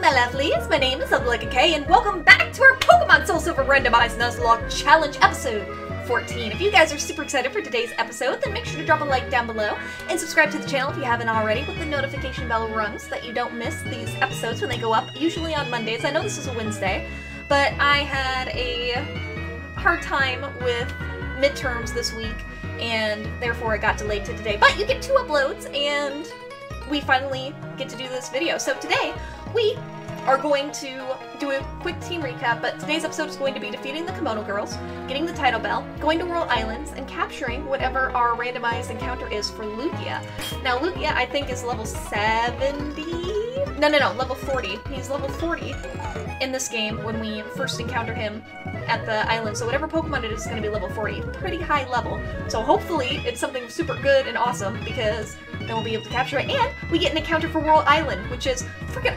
my lovelies. My name is Leckakay, and welcome back to our Pokemon Soul Silver Randomized Nuzlocke Challenge episode 14. If you guys are super excited for today's episode, then make sure to drop a like down below and subscribe to the channel if you haven't already with the notification bell rung so that you don't miss these episodes when they go up, usually on Mondays. I know this is a Wednesday, but I had a hard time with midterms this week, and therefore it got delayed to today. But you get two uploads, and we finally get to do this video. So today, we are going to do a quick team recap, but today's episode is going to be defeating the Kimono Girls, getting the tidal bell, going to Whirl Islands, and capturing whatever our randomized encounter is for Lugia. Now, Lugia, I think, is level 70? No, no, no, level 40. He's level 40 in this game when we first encounter him at the island. So whatever Pokemon it is, is going to be level 40. Pretty high level. So hopefully it's something super good and awesome because then we'll be able to capture it. And we get an encounter for Whirl Island, which is freaking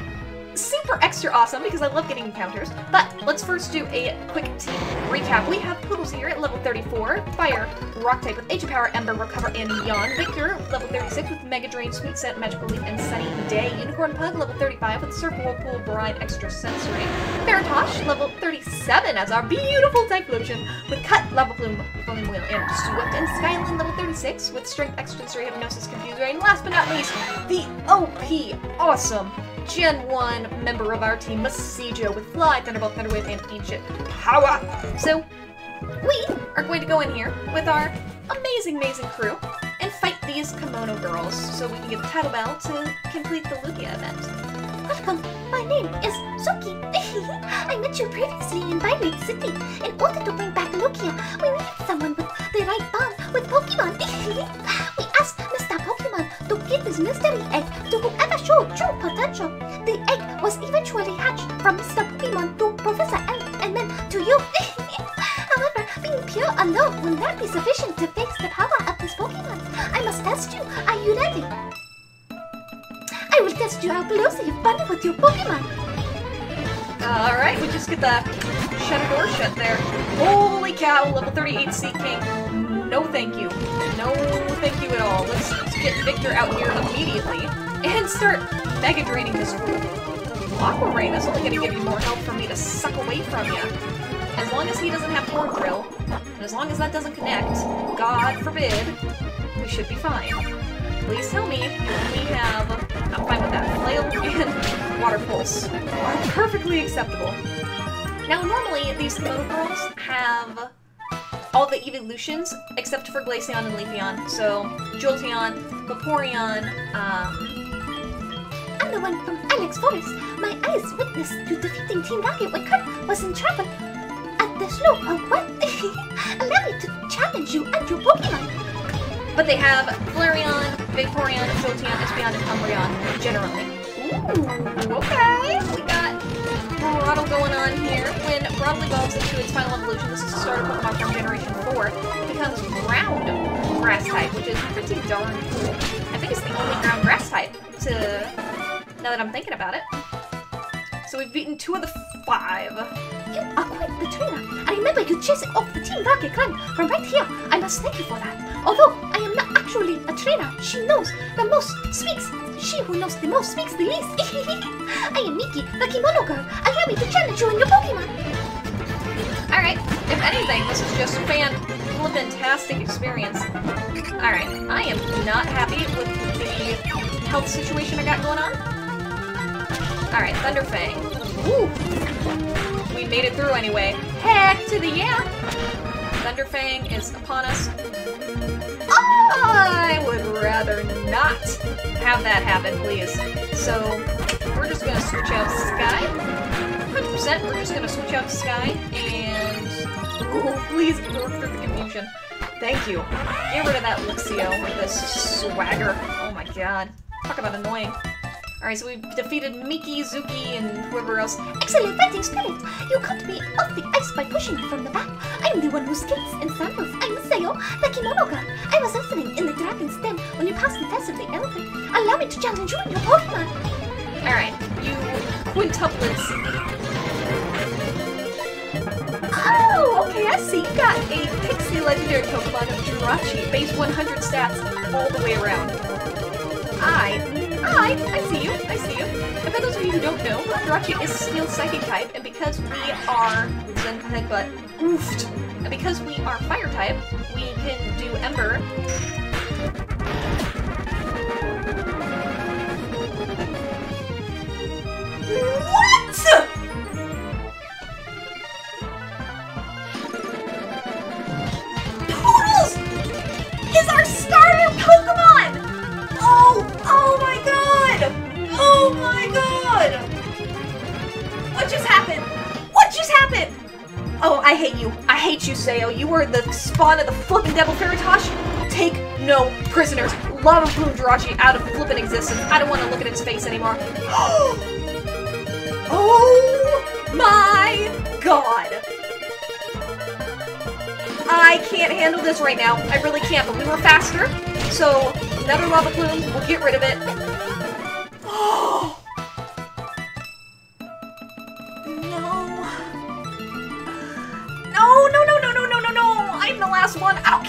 super extra awesome because I love getting encounters. But let's first do a quick team recap. We have Poodles here at level 34, Fire, Rock type with Age of Power, Ember, Recover, and Yawn. Victor, level 36 with Mega Drain, Sweet Scent, Magical Leaf, and Sunny Day. Unicorn Pug, level 35 with Surf, Whirlpool, Brine, Extra Sensory. Baratosh, level 37 as our beautiful Typhlosion with Cut, Lava Plume, Foaming Wheel, and Swift. And Skyland, level 36 with Strength, Extra Sensory, Hypnosis, Confuse Ray. And last but not least, the OP, awesome Gen 1 member of our team, Masijo, with Fly, Thunderbolt, Thunderwave, and Ancient Power. So, we are going to go in here with our amazing, amazing crew and fight these Kimono girls so we can get the tidal bell to complete the Lugia event. Welcome, my name is Zuki. I met you previously in Byway City in order to bring back Lugia. We needed someone with the right bond with Pokemon. we asked Mr. Pokemon to give this mystery egg to The egg was eventually hatched from Mr. Pokemon to Professor Elm and then to you. However, being pure alone will not be sufficient to fix the power of this Pokemon. I must test you. Are you ready? I will test you out below so you bond with your Pokemon. Alright, we just get the shutter door shut there. Holy cow, level 38 Seaking. No thank you. No thank you at all. Let's, let's get Victor out here immediately and start Mega Draining this. Aqua Ring, that's only gonna give you more health for me to suck away from you. As long as he doesn't have Horn Drill, and as long as that doesn't connect, God forbid, we should be fine. Please tell me you only have... I'm fine with that. Flail and Water Pulse are perfectly acceptable. Now, normally, these girls have all the evolutions except for Glaceon and Leafeon. So, Jolteon, Vaporeon, um, I'm the one from Ilex Forest. My eyes witnessed you defeating Team Rocket when Kurt was in trouble at the slope of what? Allow me to challenge you and your Pokemon. but they have Flareon, Vaporeon, Jolteon, Espeon, and Umbreon, generally. Ooh, okay. We got Grotle going on here. When Grotle evolves into its final evolution, this is the start of Pokemon from Generation 4, it becomes ground grass type, which is pretty darn cool. I think it's the only ground grass type to now that I'm thinking about it. So we've beaten two of the five. You are quite the trainer. I remember you chasing off the Team Rocket clan from right here. I must thank you for that. Although I am not actually a trainer, she knows the most, speaks. She who knows the most speaks the least. I am Miki, the kimono girl. Allow me to challenge you and your Pokemon. Alright, if anything, this is just fan fantastic experience. Alright, I am not happy with the health situation I got going on. Alright, Thunderfang. Ooh! We made it through anyway. Heck to the yeah! Thunderfang is upon us. I would rather not have that happen, please. So, we're just gonna switch out Sky. 100% we're just gonna switch out Sky, and... Ooh, please work through the confusion. Thank you. Get rid of that Luxio with this swagger. Oh my god. Talk about annoying. Alright, so we've defeated Miki, Zuki, and whoever else. Excellent fighting spirit! You cut me off the ice by pushing me from the back. I'm the one who skates and samples. I'm Sayo, the kimono girl. I was listening in the dragon's den when you passed the test of the elephant. Allow me to challenge you and your Pokemon. Alright, you quintuplets. Oh, okay, I see. You got a Pixie Legendary Pokemon of Jirachi, base 100 stats all the way around. I Oh, Hi, I see you, I see you. And for those of you who don't know, Jirachi is Steel Psychic type, and because we are Zen Headbutt, oofed, and because we are Fire type, we can do Ember. What? Oh my god! What just happened? What just happened? Oh, I hate you. I hate you, Sayo. You were the spawn of the flippin' Devil Ferritosh. Take no prisoners. Lava Plume Jirachi out of flippin' existence. I don't want to look at its face anymore. oh my god! I can't handle this right now. I really can't, but we were faster. So, another lava plume. We'll get rid of it.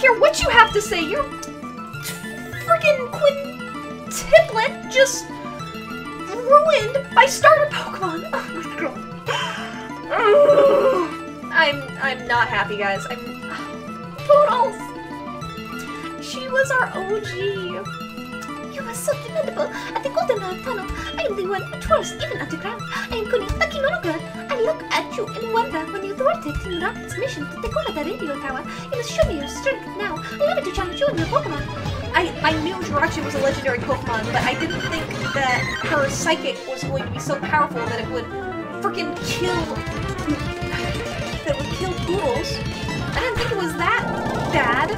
Care what you have to say. You're freaking quintuplet just ruined by starter Pokemon. Oh my god. I'm I'm not happy, guys. I'm Poodles! She was our OG. Are so dependable. At the Goldenrod Tunnel, I am the one who trolls even underground. I am Kuni, Girl. I look at you and wonder when you thwarted Team Rocket's mission to take over the radio tower. You must show me your strength now. I love to challenge you and your Pokemon. I, I knew Jirachi was a legendary Pokemon, but I didn't think that her Psychic was going to be so powerful that it would freaking kill... that would kill Poodles. I didn't think it was that bad.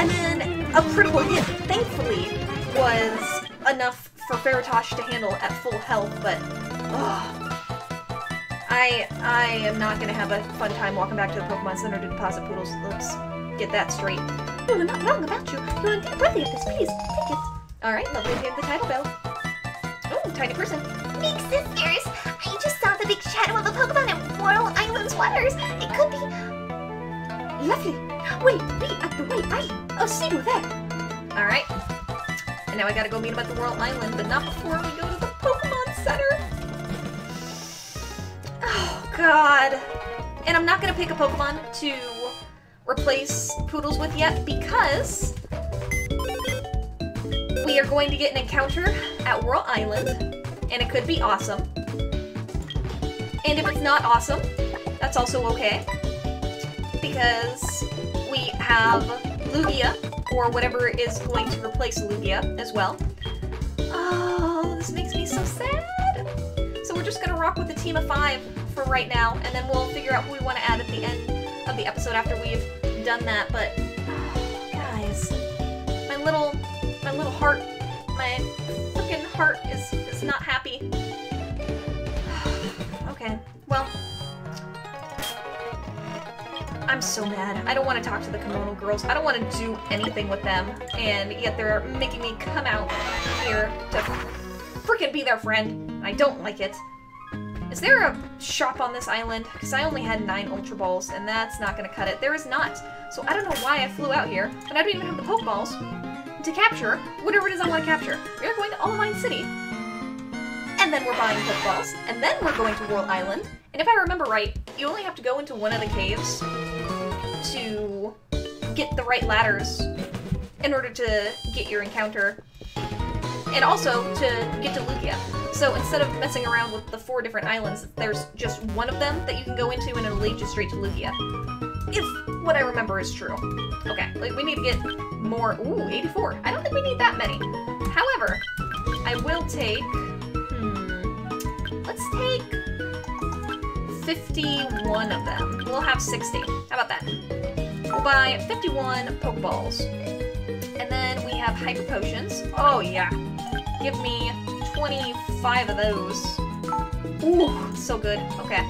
And then a critical hit, thankfully, was enough for Ferritosh to handle at full health, but... ugh. I I am not gonna have a fun time walking back to the Pokemon Center to deposit Poodles. Let's get that straight. Are not wrong about you. You are worthy of this. Please, take it. Alright, lovely to hear the tidal bell. Oh, tiny person. Big sisters, I just saw the big shadow of a Pokemon in Whirl Island's waters. It could be lovely. Will be at the Island. I'll oh, see you there. Alright. And now I gotta go meet him at the Whirl Island, but not before we go to the Pokemon Center. Oh, God. And I'm not gonna pick a Pokemon to replace Poodles with yet because we are going to get an encounter at Whirl Island, and it could be awesome. And if it's not awesome, that's also okay. Because we have Lugia, or whatever is going to replace Lugia as well. Oh, this makes me so sad. So we're just gonna rock with a team of five for right now, and then we'll figure out who we want to add at the end of the episode after we've done that. But oh, guys, my little, my little heart, my freaking heart is is not happy. I'm so mad. I don't want to talk to the kimono girls. I don't want to do anything with them. And yet they're making me come out here to freaking be their friend. I don't like it. Is there a shop on this island? Because I only had nine Ultra Balls, and that's not going to cut it. There is not. So I don't know why I flew out here, but I don't even have the Pokeballs to capture whatever it is I want to capture. We are going to Olivine City. And then we're buying Pokeballs. And then we're going to Whirl Island. And if I remember right, you only have to go into one of the caves to get the right ladders in order to get your encounter. And also to get to Lugia. So instead of messing around with the four different islands, there's just one of them that you can go into and it'll lead you straight to Lugia. If what I remember is true. Okay, like we need to get more. Ooh, 84. I don't think we need that many. However, I will take. Hmm. Let's take 51 of them. We'll have 60. How about that? We'll buy 51 Pokeballs. And then we have Hyper Potions. Oh, yeah. Give me 25 of those. Ooh, so good. Okay.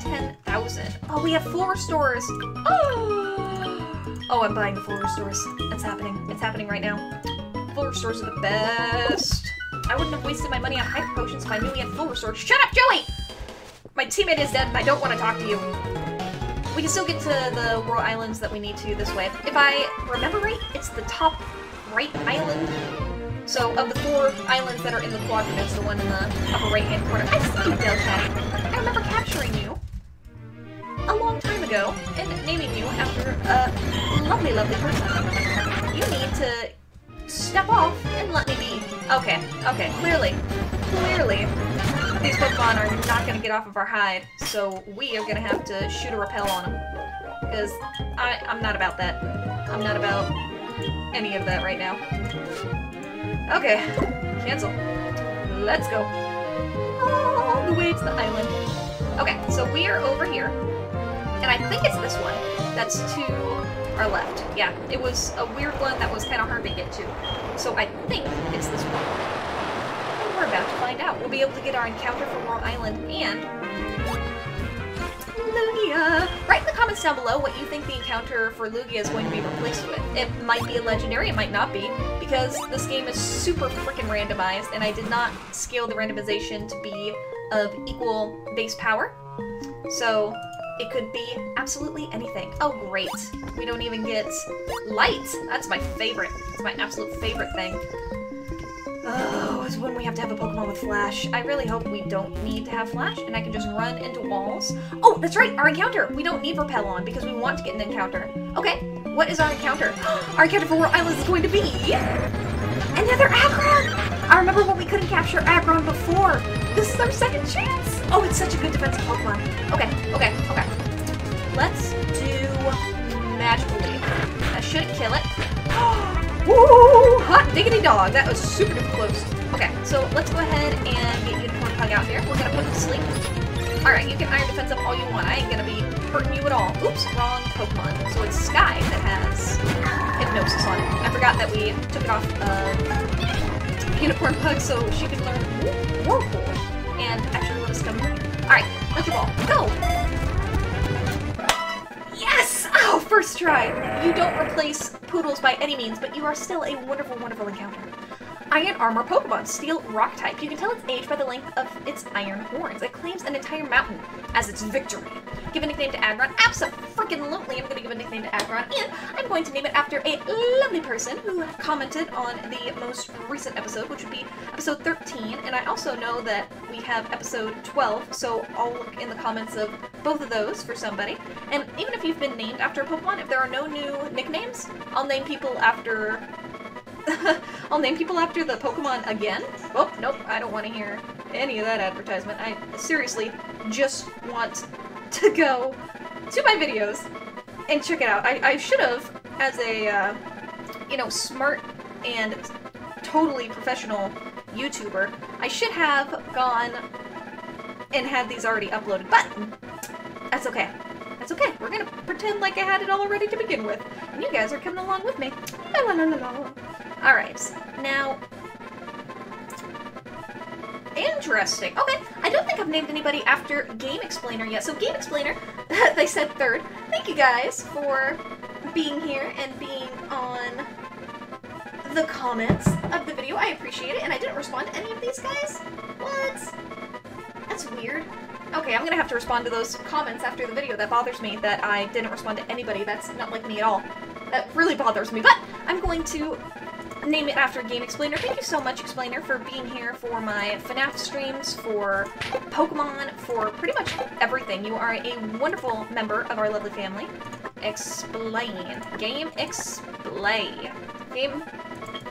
10,000. Oh, we have four restores. Oh! Oh, I'm buying the full restores. It's happening. It's happening right now. Full restores are the best. I wouldn't have wasted my money on hyper potions if I knew we had full restores. Shut up, Joey! My teammate is dead and I don't want to talk to you. We can still get to the Whirl Islands that we need to this way. If I remember right, it's the top right island So, of the four islands that are in the quadrant, it's the one in the upper right-hand corner. I see you, Delta. I remember capturing you a long time ago and naming you after a lovely, lovely person. You need to step off and let me be. Okay, okay, clearly, clearly, these Pokemon are not going to get off of our hide, so we are going to have to shoot a repel on them. Because I'm not about that. I'm not about any of that right now. Okay, cancel. Let's go. All the way to the island. Okay, so we are over here. And I think it's this one that's to our left. Yeah, it was a weird one that was kind of hard to get to. So I think it's this one. About to find out. We'll be able to get our encounter for Whirl Island and Lugia! Write in the comments down below what you think the encounter for Lugia is going to be replaced with. It might be a legendary, it might not be, because this game is super freaking randomized, and I did not scale the randomization to be of equal base power. So it could be absolutely anything. Oh, great. We don't even get light. That's my favorite. It's my absolute favorite thing. Oh, is when we have to have a Pokemon with Flash. I really hope we don't need to have Flash and I can just run into walls. Oh, that's right, our encounter! We don't need Repel on because we want to get an encounter. Okay, what is our encounter? our encounter for Whirl Islands is going to be... Another Aggron! I remember when we couldn't capture Aggron before. This is our second chance! Oh, it's such a good defensive Pokemon. Okay, okay, okay. Let's do Magical Leaf. That should kill it. Oh, Woo! Hot diggity dog! That was super duper close. Okay, so let's go ahead and get Unicorn Pug out here. We're gonna put him to sleep. Alright, you can Iron Defense up all you want. I ain't gonna be hurting you at all. Oops, wrong Pokemon. So it's Sky that has Hypnosis on it. I forgot that we took it off uh, Unicorn Pug so she could learn Whirlpool and actually let us come here. Alright, Ultra Ball. Go! Yes! Oh, first try! You don't replace Poodles by any means, but you are still a wonderful, wonderful encounter. Iron Armor Pokemon, Steel Rock type. You can tell its age by the length of its iron horns. It claims an entire mountain as its victory. Give a nickname to Aggron? Absolutely, I'm going to give a nickname to Aggron, and I'm going to name it after a lovely person who commented on the most recent episode, which would be episode 13, and I also know that we have episode 12, so I'll look in the comments of both of those for somebody. And even if you've been named after a Pokemon, if there are no new nicknames, I'll name people after I'll name people after the Pokemon again. Oh, nope, I don't want to hear any of that advertisement. I seriously just want to go to my videos and check it out. I, I should have, as a, uh, you know, smart and totally professional YouTuber, I should have gone and had these already uploaded, but that's okay. That's okay. We're gonna pretend like I had it all ready to begin with, and you guys are coming along with me. Alright, now... Interesting. Okay, I don't think I've named anybody after Game Explainer yet. So Game Explainer, they said third. Thank you guys for being here and being on the comments of the video. I appreciate it, and I didn't respond to any of these guys? What? That's weird. Okay, I'm gonna have to respond to those comments after the video. That bothers me that I didn't respond to anybody. That's not like me at all. That really bothers me, but I'm going to name it after Game Explainer. Thank you so much, Explainer, for being here for my FNAF streams, for Pokemon, for pretty much everything. You are a wonderful member of our lovely family. Explain. Game Explain. Game...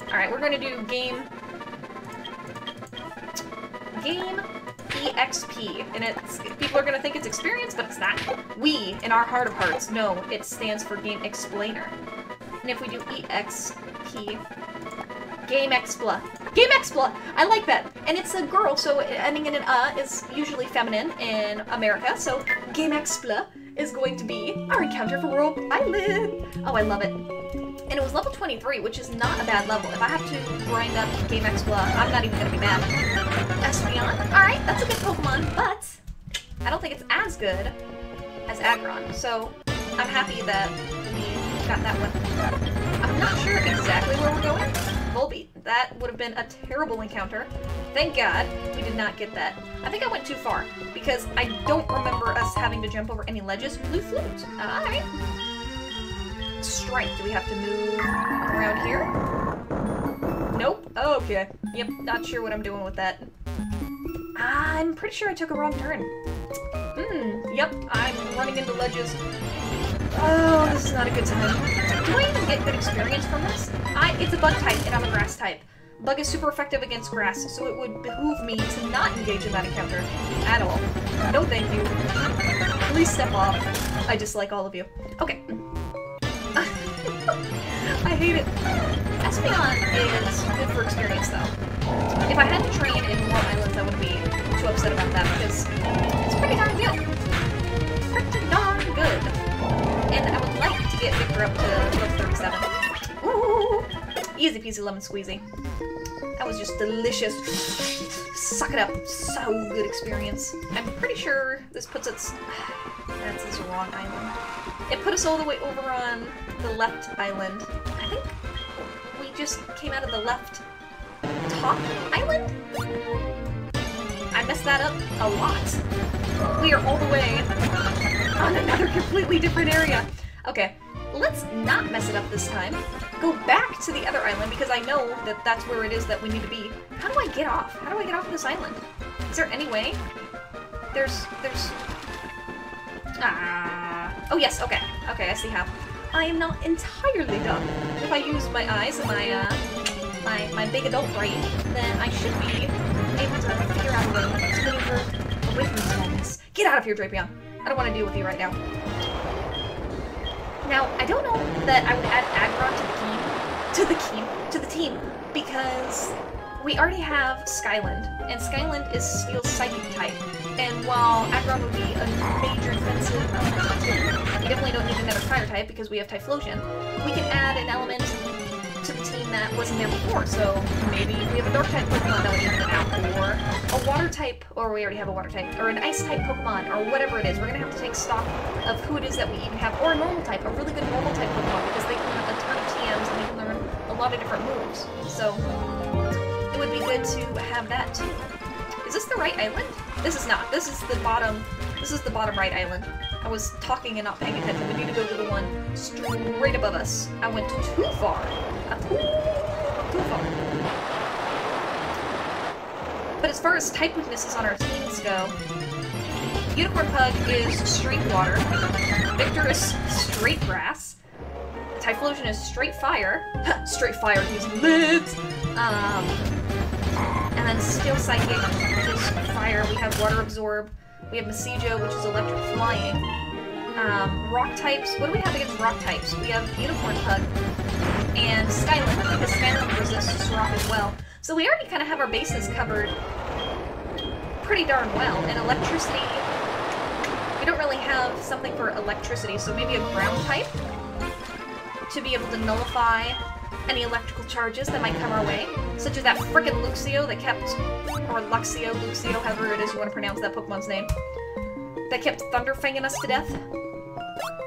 Alright, we're gonna do Game... Game EXP, and it's people are gonna think it's experience, but it's not. We, in our heart of hearts, know it stands for Game Explainer. And if we do EXP, Game Expla. Game Expla! I like that. And it's a girl, so ending in an uh is usually feminine in America, so Game Expla is going to be our encounter for Whirl Island. Oh, I love it. And it was level 23, which is not a bad level. If I have to grind up Game Expla, I'm not even gonna be mad. Espeon. Alright, that's a good Pokemon, but I don't think it's as good as Aggron, so I'm happy that we got that one. I'm not sure exactly where we're going. Volbeat. That would have been a terrible encounter. Thank God we did not get that. I think I went too far, because I don't remember us having to jump over any ledges. Blue Flute. Alright. Strike. Do we have to move around here? Nope. Okay. Yep, not sure what I'm doing with that. I'm pretty sure I took a wrong turn. Hmm, yep, I'm running into ledges. Oh, this is not a good time. Do I even get good experience from this? I, it's a bug type, and I'm a grass type. Bug is super effective against grass, so it would behoove me to not engage in that encounter at all. No thank you. Please step off. I dislike all of you. Okay. I hate it. Espeon is good for experience, though. If I had to train in more islands, I wouldn't be too upset about that, because it's pretty darn good. Pretty darn good. And I would like to get Victor up to level 37. Ooh! Easy peasy lemon squeezy. That was just delicious. Suck it up. So good experience. I'm pretty sure this puts us... That's this wrong island. It put us all the way over on the left island. I think just came out of the left top island? I messed that up a lot. We are all the way on another completely different area. Okay, let's not mess it up this time. Go back to the other island because I know that that's where it is that we need to be. How do I get off? How do I get off of this island? Is there any way? There's, there's... Ah. Oh yes, okay. Okay, I see how. I am not entirely dumb. If I use my eyes and my, uh, my, my big adult brain, then I should be able to figure out a way to maneuver away from this. Get out of here, Drapion. I don't want to deal with you right now. Now, I don't know that I would add Aggron to the team, to the team, to the team, because we already have Skyland, and Skyland is Steel Psychic type. And while Aggron would be a major defensive element um, we definitely don't need another Fire type because we have Typhlosion. We can add an element to the team that wasn't there before, so maybe we have a Dark type Pokemon that we need to out, or a Water type, or we already have a Water type, or an Ice type Pokemon, or whatever it is. We're gonna have to take stock of who it is that we even have, or a normal type, a really good normal type Pokemon, because they can learn a ton of TMs and they can learn a lot of different moves. So it would be good to have that too. Is this the right island? This is not. This is the bottom. This is the bottom right island. I was talking and not paying attention. We need to go to the one straight above us. I went too far. Too, too far. But as far as type weaknesses on our teams go, Unicorn Pug is straight water. Victor is straight grass. Typhlosion is straight fire. straight fire, he's lit! Um, then Steel Psychic, fire. We have Water Absorb. We have Masijo, which is electric flying. Um, rock types. What do we have against rock types? We have Unicorn Pug and Skyland, because Skyland resists rock as well. So we already kind of have our bases covered pretty darn well. And electricity, we don't really have something for electricity, so maybe a ground type to be able to nullify any electrical charges that might come our way, such as that frickin' Luxio that kept, or Luxio, Luxio, however it is you want to pronounce that Pokemon's name, that kept Thunderfanging us to death.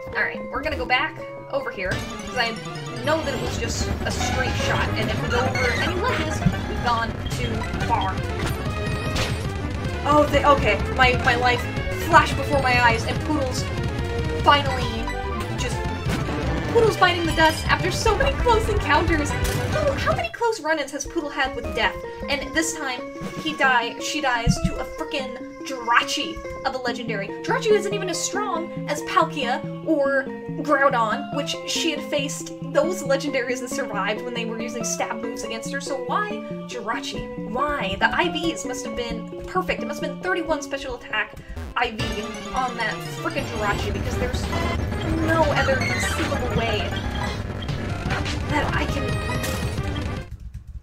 Alright, we're gonna go back over here, because I know that it was just a straight shot, and if we go over any ledges, we've gone too far. Oh, they, okay, my, my life flashed before my eyes, and Poodle's finally. Poodle's biting the dust after so many close encounters. How, how many close run-ins has Poodle had with death? And this time, he die, she dies to a frickin' Jirachi of a legendary. Jirachi isn't even as strong as Palkia or Groudon, which she had faced those legendaries and survived when they were using stab moves against her. So why Jirachi? Why? The IVs must have been perfect. It must have been 31 special attack IV on that frickin' Jirachi because there's no other conceivable way that I can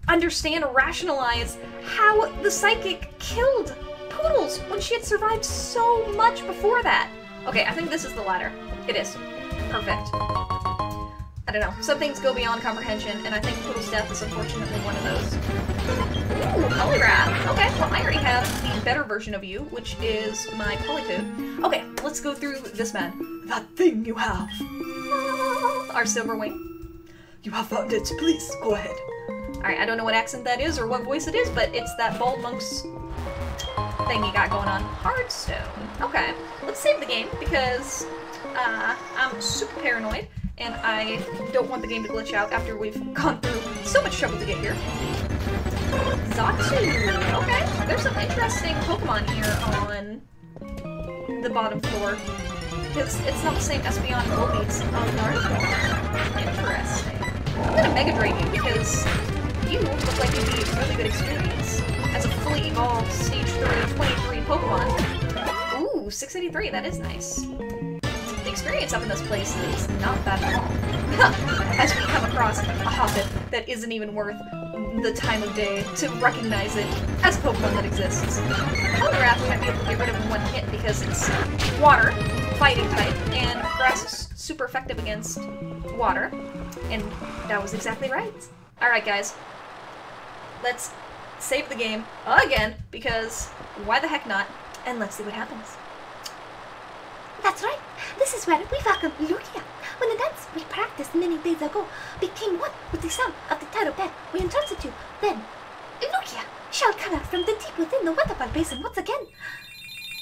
understand or rationalize how the psychic killed When she had survived so much before that. Okay, I think this is the ladder. It is. Perfect. I don't know. Some things go beyond comprehension, and I think Poodle's death is unfortunately one of those. Ooh, Poliwrath. Okay, well I already have the better version of you, which is my Politoed. Okay, let's go through this man. That thing you have. Our silver wing. You have found it. Please, go ahead. Alright, I don't know what accent that is or what voice it is, but it's that bald monk's thing you got going on. Hearthstone. Okay, let's save the game because uh, I'm super paranoid and I don't want the game to glitch out after we've gone through so much trouble to get here. Xatu. Okay, there's some interesting Pokemon here on the bottom floor. It's not the same Espeon and Volbeats on Narcoon. Interesting. I'm gonna Mega Drain you because you look like you'd be a really good experience as fully evolved Stage 3 23 Pokemon. Ooh, 683, that is nice. The experience up in this place is not bad at all. as we come across a Hoppip that isn't even worth the time of day to recognize it as a Pokemon that exists. Poliwrath might be able to get rid of in one hit because it's water, fighting type, and grass is super effective against water. And that was exactly right. Alright guys, let's save the game again, because why the heck not? And let's see what happens. That's right. This is where we welcome Lugia. When the dance we practiced many days ago became one with the sound of the tidal bell we entrusted to, then Lugia shall come out from the deep within the waterfall basin once again.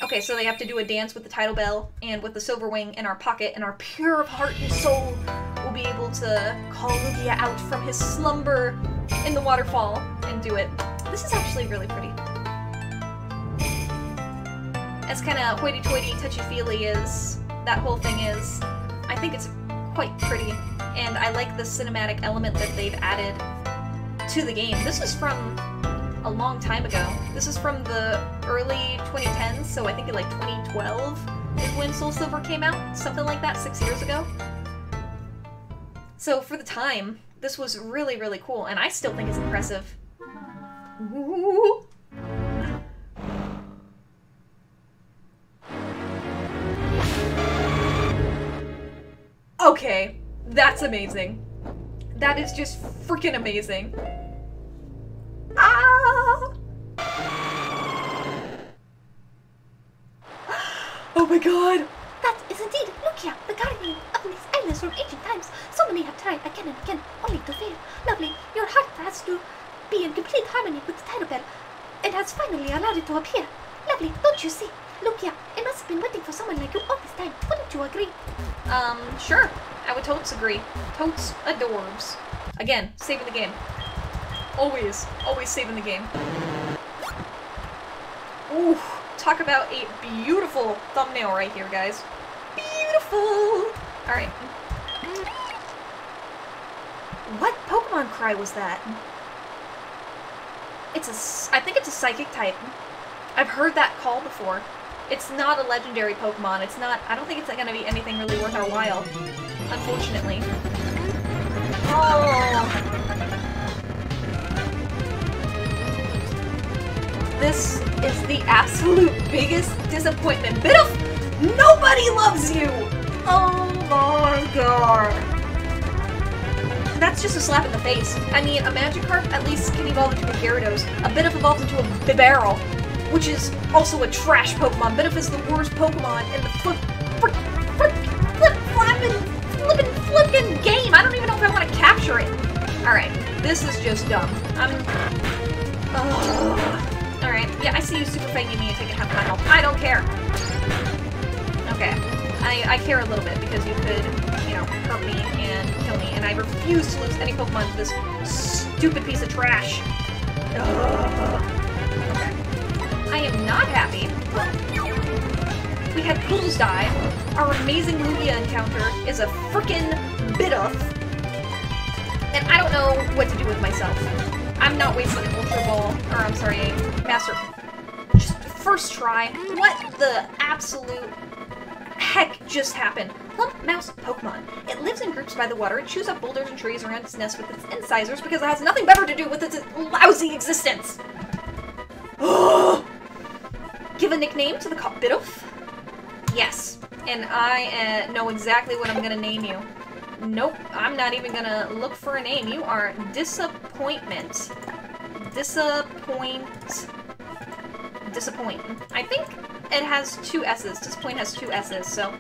Okay, so they have to do a dance with the tidal bell and with the silver wing in our pocket, and our pure of heart and soul will be able to call Lugia out from his slumber in the waterfall and do it. This is actually really pretty. As kind of hoity-toity, touchy-feely as that whole thing is, I think it's quite pretty, and I like the cinematic element that they've added to the game. This is from a long time ago. This is from the early 2010s, so I think in like 2012 is when Soul Silver came out, something like that, six years ago. So for the time, this was really, really cool, and I still think it's impressive. Ooh. Okay, that's amazing. That is just freaking amazing. Ah! Oh my god! That is indeed Lugia, the guardian of these islands from ancient times. So many have tried again and again, only to fail. Lovely, your heart has to be in complete harmony with the bell, and has finally allowed it to appear. Lovely, don't you see? Lugia, it must have been waiting for someone like you all this time. Wouldn't you agree? Um, sure. I would totes agree. Totes adorbs. Again, saving the game. Always, always saving the game. Ooh, talk about a beautiful thumbnail right here, guys. Beautiful! Alright. What Pokemon cry was that? It's a. I think it's a psychic type. I've heard that call before. It's not a legendary Pokemon. It's not, I don't think it's gonna be anything really worth our while. Unfortunately. Oh! This is the absolute biggest disappointment. Biddle, nobody loves you! Oh my god. That's just a slap in the face. I mean, a Magikarp at least can evolve into a Gyarados. A Bidoof evolves into a Bibarel, which is also a trash Pokemon. Bidoof is the worst Pokemon in the flip, flip, flip, flip, flapping, flippin', flippin' game. I don't even know if I want to capture it. Alright, this is just dumb. Um, I'm... Ugh. Alright, yeah, I see you super fanging me and taking half my health. I don't care. Okay. I, I care a little bit because you could, you know, hurt me and kill me, and I refuse to lose any Pokemon to this stupid piece of trash. Ugh. I am not happy. We had Pools die. Our amazing Lugia encounter is a frickin' off, And I don't know what to do with myself. I'm not wasting an Ultra Ball, or I'm sorry, Master... Just first try. What the absolute just happened? Plump Mouse Pokemon. It lives in groups by the water. It chews up boulders and trees around its nest with its incisors because it has nothing better to do with its lousy existence. Give a nickname to the co- Bidoof? Yes. And I uh, know exactly what I'm gonna name you. Nope, I'm not even gonna look for a name. You are Disappointment. Disappoint. Disappoint. I think it has two S's. Disappoint has two S's, so.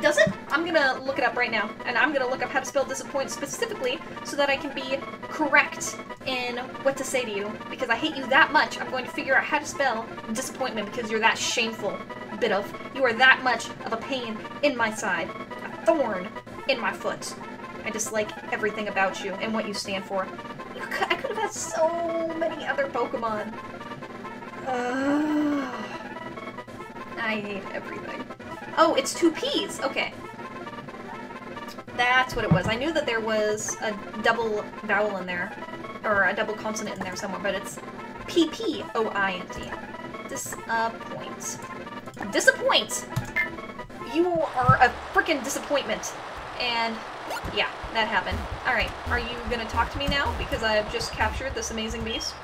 Does it? I'm gonna look it up right now. And I'm gonna look up how to spell disappoint specifically so that I can be correct in what to say to you. Because I hate you that much, I'm going to figure out how to spell disappointment because you're that shameful. Bit of. You are that much of a pain in my side. A thorn in my foot. I dislike everything about you and what you stand for. I could have had so many other Pokemon. Ugh. I hate everything. Oh, it's two P's. Okay. That's what it was. I knew that there was a double vowel in there, or a double consonant in there somewhere, but it's P-P-O-I-N-T. Disappoint. Disappoint! You are a freaking disappointment. And yeah, that happened. Alright, are you gonna talk to me now? Because I have just captured this amazing beast.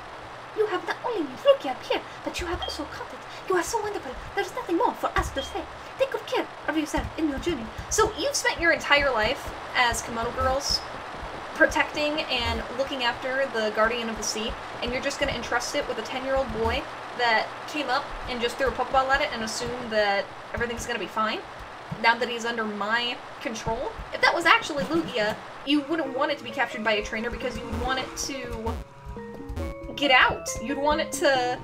You have not only made Lugia appear, but you have also caught it. You are so wonderful. There's nothing more for us to say. Take good care of yourself in your journey. So you've spent your entire life as Kimono girls protecting and looking after the Guardian of the Sea, and you're just going to entrust it with a 10-year-old boy that came up and just threw a Pokeball at it and assumed that everything's going to be fine now that he's under my control. If that was actually Lugia, you wouldn't want it to be captured by a trainer because you would want it to get out. You'd want it to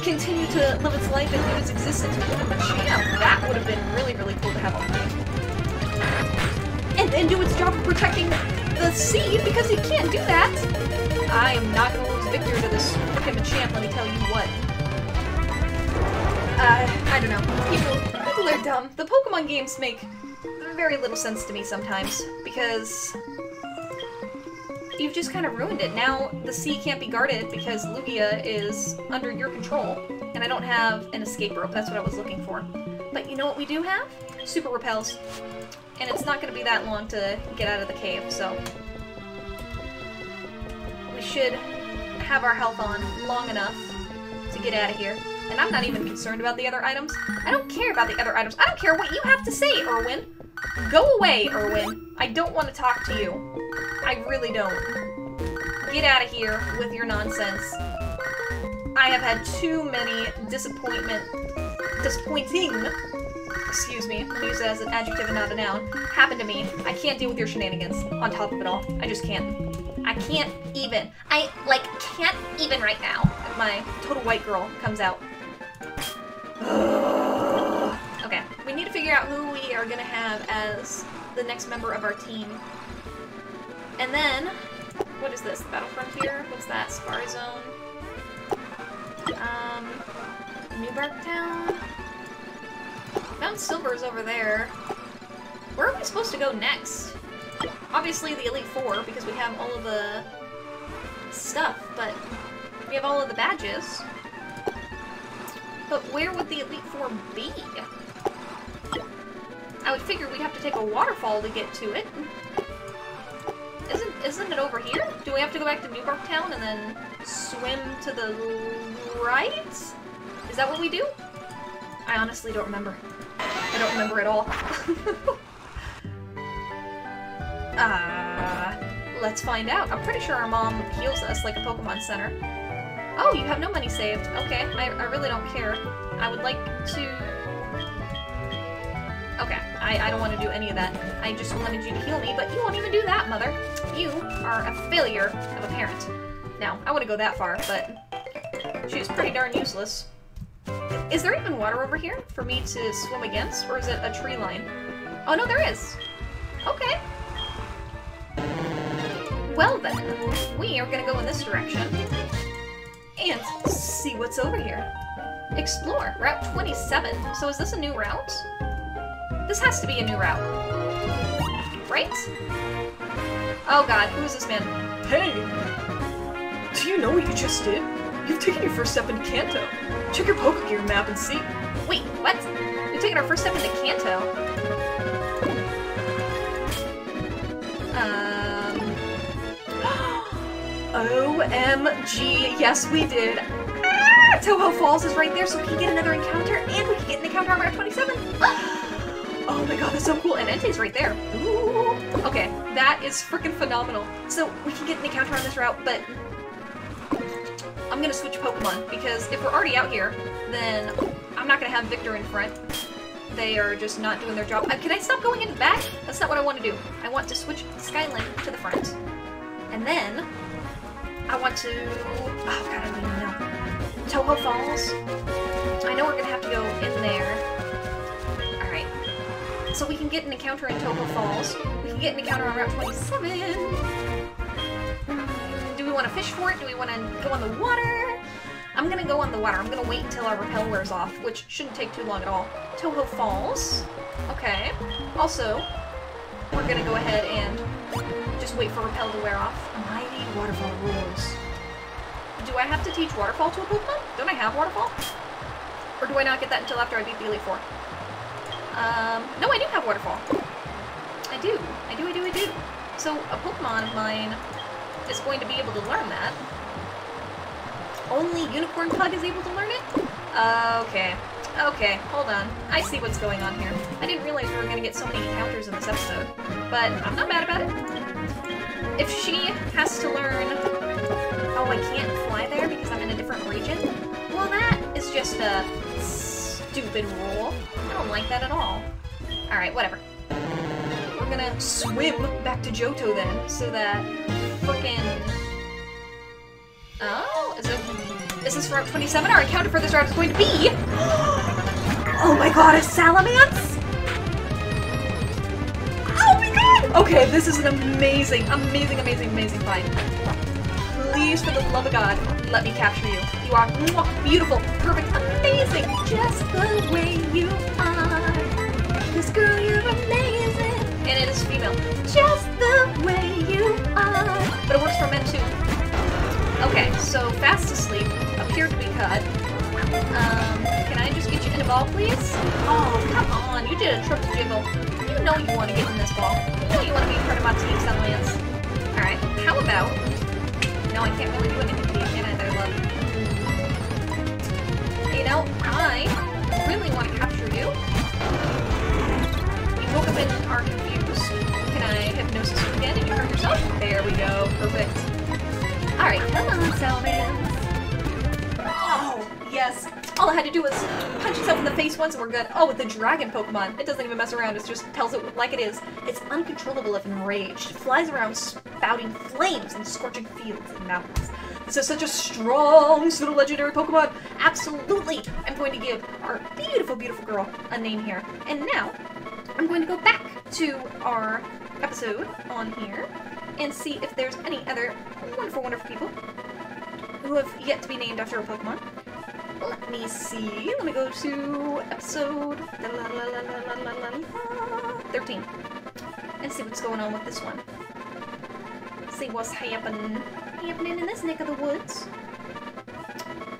continue to live its life and live its existence with a champ. That would have been really, really cool to have on And then do its job of protecting the sea because he can't do that. I am not to lose victory to this freaking Machamp, let me tell you what. Uh, I don't know. People, people are dumb. The Pokemon games make very little sense to me sometimes because you've just kind of ruined it. Now the sea can't be guarded because Lugia is under your control, and I don't have an escape rope. That's what I was looking for. But you know what we do have? Super repels. And it's not going to be that long to get out of the cave, so... We should have our health on long enough to get out of here. And I'm not even concerned about the other items. I don't care about the other items. I don't care what you have to say, Erwin. Go away, Erwin. I don't want to talk to you. I really don't. Get out of here with your nonsense. I have had too many disappointment... disappointing... Excuse me, I'm use it as an adjective and not a noun. Happen to me. I can't deal with your shenanigans on top of it all. I just can't. I can't even. I, like, can't even right now. My total white girl comes out. figure out who we are gonna have as the next member of our team. And then, what is this? The Battle Frontier? What's that? Safari Zone? Um, New Bark Town? Mount Silver's over there. Where are we supposed to go next? Obviously the Elite Four, because we have all of the stuff, but we have all of the badges. But where would the Elite Four be? To take a waterfall to get to it. Isn't isn't it over here? Do we have to go back to New Bark Town and then swim to the right? Is that what we do? I honestly don't remember. I don't remember at all. uh, let's find out. I'm pretty sure our mom heals us like a Pokemon Center. Oh, you have no money saved. Okay, I, I really don't care. I would like to... I, I don't want to do any of that. I just wanted you to heal me, but you won't even do that, Mother. You are a failure of a parent. Now, I wouldn't go that far, but she's pretty darn useless. Is there even water over here for me to swim against, or is it a tree line? Oh, no, there is. Okay. Well then, we are gonna go in this direction and see what's over here. Explore, Route 27. So is this a new route? This has to be a new route. Right? Oh god, who is this man? Hey! Do you know what you just did? You've taken your first step into Kanto. Check your Pokegear map and see. Wait, what? We've taken our first step into Kanto. Um... OMG, yes we did. Ah, Tohjo Falls is right there, so we can get another encounter, and we can get an encounter on Route 27. Oh my god, that's so cool. And Entei's right there. Ooh. Okay, that is freaking phenomenal. So we can get an encounter on this route, but I'm gonna switch Pokemon because if we're already out here, then I'm not gonna have Victor in front. They are just not doing their job. Uh, can I stop going in the back? That's not what I want to do. I want to switch Skyland to the front. And then I want to... Oh god, I don't even know. Tohjo Falls. I know we're gonna have to go in there. So we can get an encounter in Tohjo Falls. We can get an encounter on Route 27. Do we want to fish for it? Do we want to go on the water? I'm gonna go on the water. I'm gonna wait until our repel wears off, which shouldn't take too long at all. Tohjo Falls. Okay. Also, we're gonna go ahead and just wait for repel to wear off. Mighty waterfall rules. Do I have to teach waterfall to a Pokemon? Don't I have waterfall? Or do I not get that until after I beat the Elite Four? Um, no, I do have waterfall. I do. I do, I do, I do. So a Pokemon of mine is going to be able to learn that. Only Unicorn Pug is able to learn it? Uh, okay. Okay, hold on. I see what's going on here. I didn't realize we were going to get so many encounters in this episode. But I'm not mad about it. If she has to learn... Oh, I can't fly there because I'm in a different region? Well, that is just a stupid rule. I don't like that at all. Alright, whatever. We're gonna swim back to Johto then, so that frickin' Oh, is it? Is this Route 27? Our encounter for this route is going to be... Oh my god, a Salamence? Oh my god! Okay, this is an amazing, amazing, amazing, amazing fight. Please, for the love of God, let me capture you. You are beautiful, perfect, amazing, just the way you are. This girl, you're amazing. And it is female. Just the way you are. But it works for men too. Okay, so fast asleep appeared to be cut. Um, can I just get you in a ball, please? Oh, come on, you did a triple jiggle. You know you want to get in this ball. You know you want to be part of my team, Sunlands. Alright, how about... No, I can't really do anything You know, I really want to capture you. You woke up and are confused. Can I hypnosis you again and you hurt yourself? There we go, perfect. Alright, come on, Salmons. Oh, yes. All I had to do was punch itself in the face once and we're good. Oh, with the dragon Pokemon. It doesn't even mess around, it just tells it like it is. It's uncontrollable if enraged. It flies around spouting flames and scorching fields and mountains. This is such a strong pseudo legendary Pokemon. Absolutely, I'm going to give our beautiful, beautiful girl a name here. And now, I'm going to go back to our episode on here and see if there's any other wonderful, wonderful people who have yet to be named after a Pokemon. Let me see. Let me go to episode 13 and see what's going on with this one. See what's happening happening in this neck of the woods.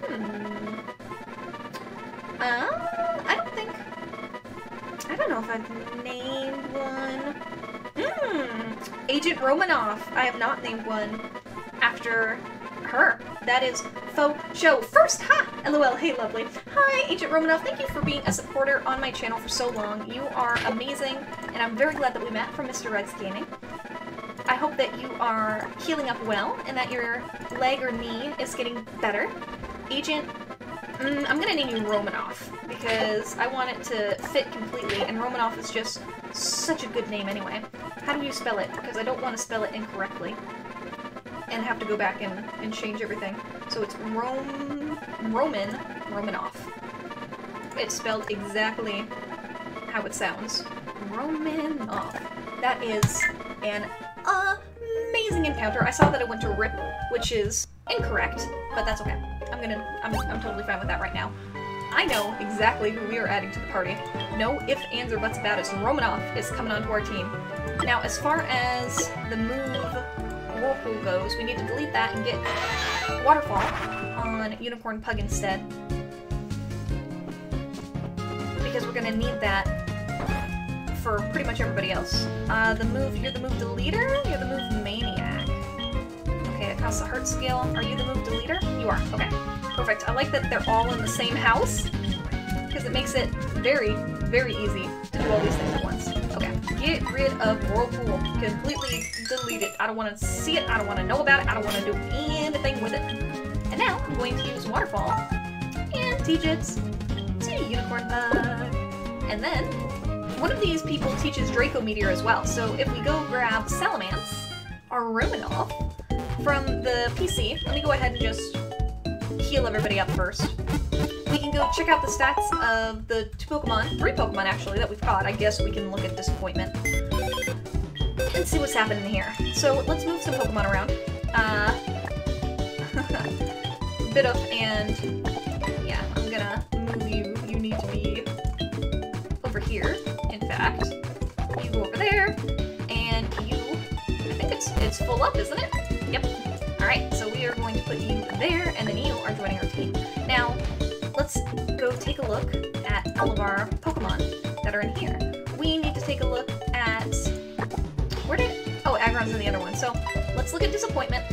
Hmm. Uh, I don't think. I don't know if I've named one. Hmm. Agent Romanoff. I have not named one after her. That is faux show first. Ha! LOL. Hey, lovely. Hi, Agent Romanoff. Thank you for being a supporter on my channel for so long. You are amazing, and I'm very glad that we met from Mr. Red's Gaming. I hope that you are healing up well and that your leg or knee is getting better. Agent, mm, I'm gonna name you Romanoff because I want it to fit completely, and Romanoff is just such a good name anyway. How do you spell it? Because I don't want to spell it incorrectly and have to go back and, and change everything. So it's Rome, Roman Romanoff. It's spelled exactly how it sounds. Romanoff. That is an amazing encounter. I saw that it went to Rip, which is incorrect, but that's okay. I'm gonna, I'm, I'm totally fine with that right now. I know exactly who we are adding to the party. No ifs, ands, or buts about it, Romanoff is coming onto our team. Now, as far as the move Whirlpool goes, we need to delete that and get Waterfall on Unicorn Pug instead. Because we're gonna need that for pretty much everybody else. Uh, the move, you're the move deleter? You're the move maniac. Okay, it costs a heart scale. Are you the move deleter? You are, okay. Perfect. I like that they're all in the same house, because it makes it very, very easy to do all these things at once. Okay, get rid of Whirlpool. Completely delete it. I don't want to see it, I don't want to know about it, I don't want to do anything with it. And now, I'm going to use Waterfall and teach it to Unicorn Pug. And then, one of these people teaches Draco Meteor as well, so if we go grab Salamence, or Romanoff, from the PC, let me go ahead and just heal everybody up first. We can go check out the stats of the two Pokemon, three Pokemon actually, that we've caught. I guess we can look at Disappointment and see what's happening here. So let's move some Pokemon around. Uh, Bidoof and yeah, You go over there, and you. I think it's it's full up, isn't it? Yep. All right. So we are going to put you there, and then you are joining our team. Now, let's go take a look at all of our Pokemon that are in here. We need to take a look at where did oh Aggron's in the other one. So let's look at Disappointment.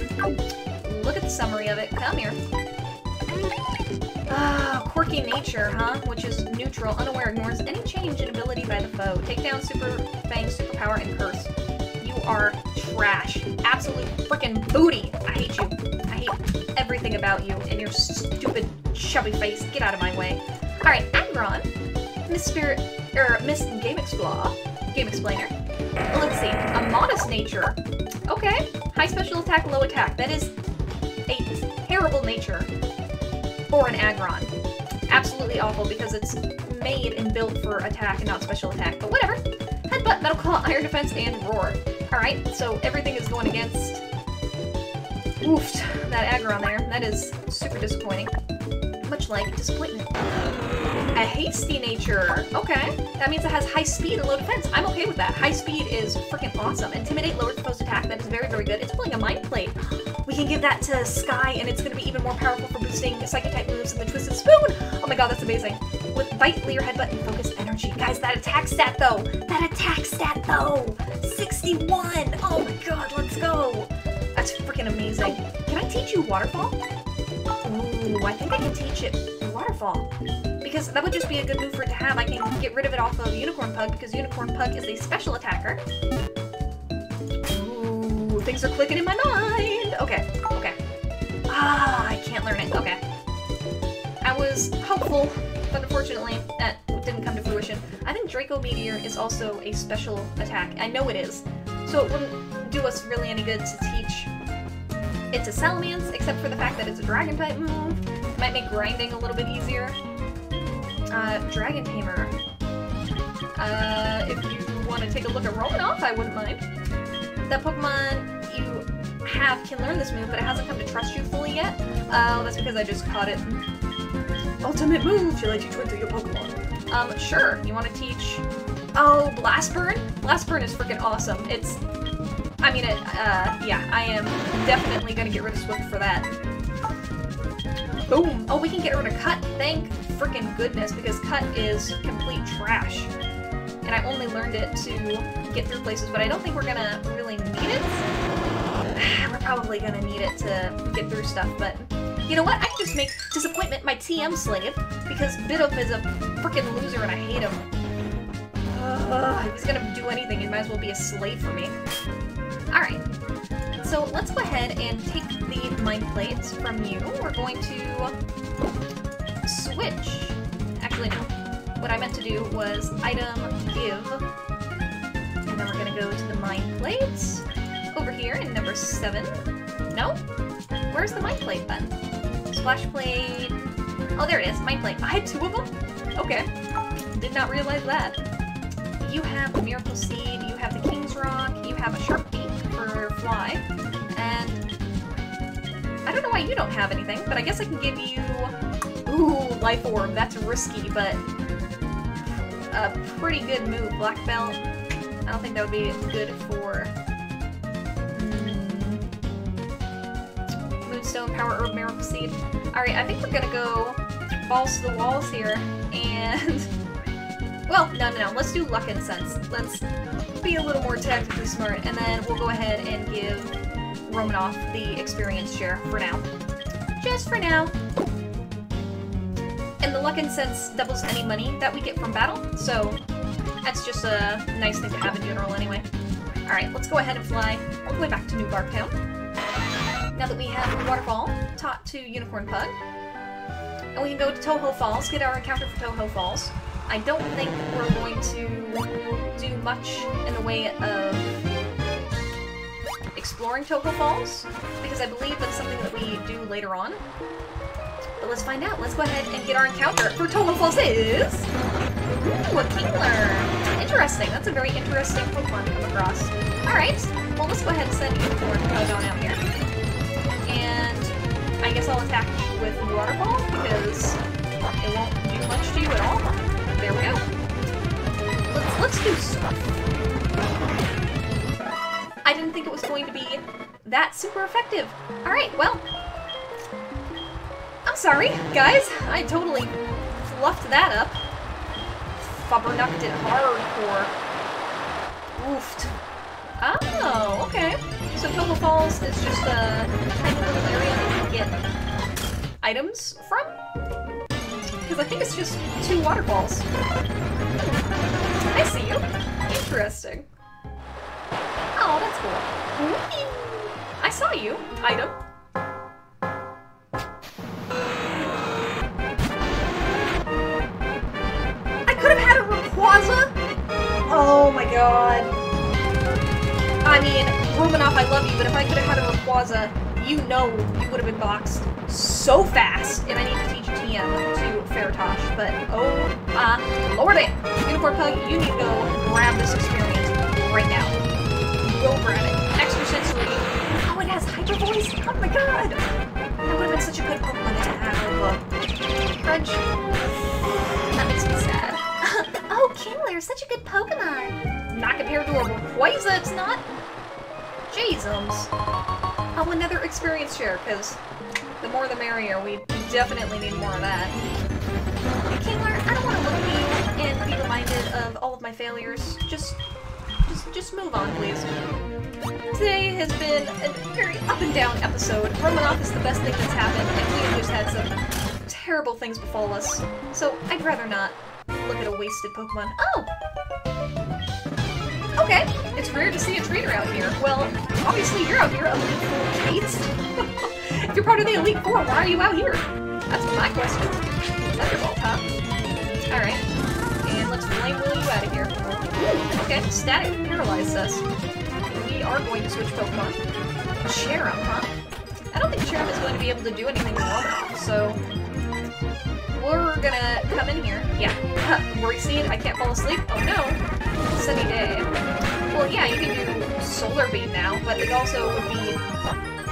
Look at the summary of it. Come here. Ah, quirky nature, huh? Which is neutral, unaware, ignores any change in ability by the foe. Take down Super Fang, Superpower, and Curse. You are trash. Absolute freaking booty. I hate you. I hate everything about you and your stupid chubby face. Get out of my way. Alright, Aggron. Miss Spirit, er, Miss Game Explorer. Game Explainer. Let's see. A modest nature. Okay. High special attack, low attack. That is a terrible nature for an Aggron. Absolutely awful because it's made and built for attack and not special attack, but whatever. Headbutt, Metal Claw, Iron Defense, and Roar. Alright, so everything is going against... Oof, that Aggron there. That is super disappointing. Much like disappointment. A hasty nature. Okay. That means it has high speed and low defense. I'm okay with that. High speed is freaking awesome. Intimidate lowers opposed attack. That is very, very good. It's pulling a mind plate. Can give that to Sky, and it's going to be even more powerful for boosting Psychic type moves and the Twisted Spoon. Oh my god, that's amazing. With Bite, Leer, Headbutt, and Focus Energy. Guys, that attack stat, though. That attack stat, though. 61. Oh my god, let's go. That's freaking amazing. Can I teach you Waterfall? Ooh, I think I can teach it Waterfall. Because that would just be a good move for it to have. I can get rid of it off of Unicorn Pug because Unicorn Pug is a special attacker. Things are clicking in my mind. Okay, okay. Ah, I can't learn it. Okay. I was hopeful, but unfortunately, that didn't come to fruition. I think Draco Meteor is also a special attack. I know it is. So it wouldn't do us really any good to teach it to Salamence, except for the fact that it's a Dragon type move. It might make grinding a little bit easier. Uh, Dragon Tamer. Uh, if you want to take a look at Romanoff, I wouldn't mind. That Pokemon you have can learn this move, but it hasn't come to trust you fully yet. Oh, that's because I just caught it. Ultimate move! Shall I teach one to your Pokemon? Um, sure. You want to teach... Oh, Blast Burn? Blast Burn is freaking awesome. It's... I mean, it, uh, yeah, I am definitely gonna get rid of Swift for that. Boom! Oh, we can get rid of Cut. Thank freaking goodness, because Cut is complete trash. And I only learned it to get through places, but I don't think we're gonna really need it. We're probably gonna need it to get through stuff, but you know what? I can just make Disappointment my TM slave, because Bidoof is a freaking loser and I hate him. Ugh, if he's gonna do anything, he might as well be a slave for me. Alright, so let's go ahead and take the mind plates from you. We're going to switch. Actually, no. What I meant to do was item give, and then we're gonna go to the mind plates over here in number seven. No? Where's the mind plate then? Splash plate. Oh, there it is. Mind plate. I had two of them? Okay. Did not realize that. You have the Miracle Seed, you have the King's Rock, you have a Sharp Beak for Fly, and I don't know why you don't have anything, but I guess I can give you... Ooh, Life Orb. That's risky, but a pretty good move. Black Belt. I don't think that would be good for... Moonstone, Power Herb, Miracle Seed. Alright, I think we're gonna go balls to the walls here, and... Well, no, no, no. Let's do Luck Incense. Let's be a little more tactically smart, and then we'll go ahead and give Romanoff the experience share for now. Just for now. And the Luck Incense doubles any money that we get from battle, so that's just a nice thing to have in general anyway. Alright, let's go ahead and fly all the way back to New Bark Town. Now that we have Waterfall taught to Unicorn Pug. And we can go to Tohjo Falls, get our encounter for Tohjo Falls. I don't think we're going to do much in the way of exploring Tohjo Falls, because I believe that's something that we do later on. But let's find out. Let's go ahead and get our encounter for Tohjo Falls is... Ooh, a Kingler! Interesting. That's a very interesting Pokemon to come across. Alright, well let's go ahead and send Unicorn Pug on out here. I guess I'll attack you with Waterfall because it won't do much to you at all. There we go. Let's, let's do stuff. I didn't think it was going to be that super effective. Alright, well. I'm sorry, guys. I totally fluffed that up. Fubbernucked it hardcore. Oofed. Oh, okay. So Tohjo Falls is just a tiny little area get items from? Because I think it's just two waterfalls. I see you. Interesting. Oh, that's cool. I saw you. Item. I could have had a Rayquaza. Oh my god. I mean, Romanoff, I love you, but if I could have had a Rayquaza, you know you would have been boxed so fast. And I need to teach TM to Ferritosh, but oh uh, lord it. Unicorn Pug, you need to go grab this experience right now. Go grab it. Extra sensory. Oh, it has Hyper Voice. Oh my god. That would have been such a good Pokemon to have. Crunch. That makes me sad. oh, Kingler, such a good Pokemon. Not compared to a Rayquaza, it's not. Jeezums. Oh, another experience share, because the more the merrier. We definitely need more of that. Kingler, I don't want to look at and be reminded of all of my failures. Just, just, just move on, please. Today has been a very up and down episode. Romanoff is the best thing that's happened, and we have just had some terrible things befall us. So I'd rather not look at a wasted Pokemon. Oh! Okay, it's rare to see a trainer out here. Well, obviously you're out here, Elite Four Kate. if you're part of the Elite Four, why are you out here? That's my question. Thunderbolt, huh? Alright. And let's flame wheel you out of here. Okay, static paralyzed us. We are going to switch Pokemon. Cherrim, huh? I don't think Cherrim is going to be able to do anything with Romanoff, so we're gonna come in here. Yeah. Worry seed, I can't fall asleep. Oh no. Sunny day. Well, yeah, you can do Solar Beam now, but it also would be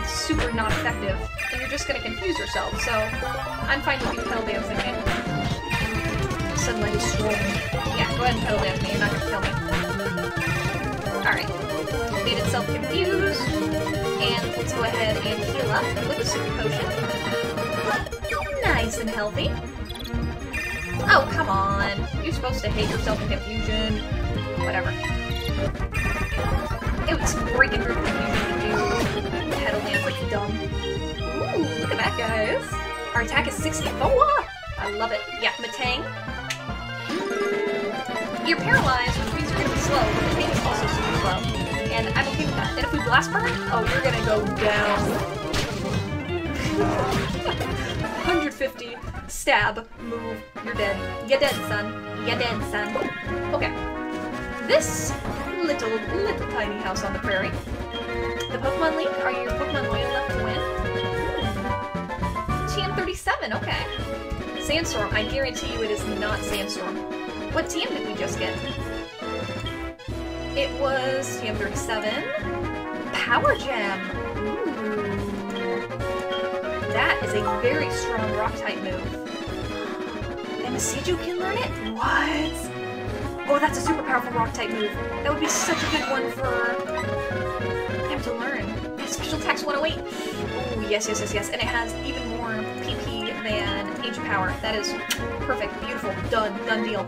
super not effective, and you're just gonna confuse yourself, so I'm fine with you petal dancing me. Is strong. Yeah, go ahead and petal dance me, you're not gonna kill me. Alright. Made itself confused, and let's go ahead and heal up with a super potion. Nice and healthy. Oh, come on. You're supposed to hate yourself in confusion. Whatever. It was freaking group confusion to do petal dance like dumb. Ooh, look at that, guys. Our attack is 64. I love it. Yeah, Matang. You're paralyzed, which means you're gonna be slow, but Matang is also super slow. And I'm okay with that. And if we blast burn, oh, you're gonna go down. 150 stab, move, you're dead. You're dead, son. You're dead, son. Okay. This little, little tiny house on the prairie. The Pokemon League? Are your Pokemon loyal enough to win? TM37, okay. Sandstorm, I guarantee you it is not Sandstorm. What TM did we just get? It was TM37. Power Gem! Ooh. That is a very strong rock-type move. And Masiju can learn it? What? Oh, that's a super powerful rock-type move. That would be such a good one for him to learn. Special attacks 108. Oh, yes, yes, yes, yes. And it has even more PP than Age Power. That is perfect, beautiful, done, done deal.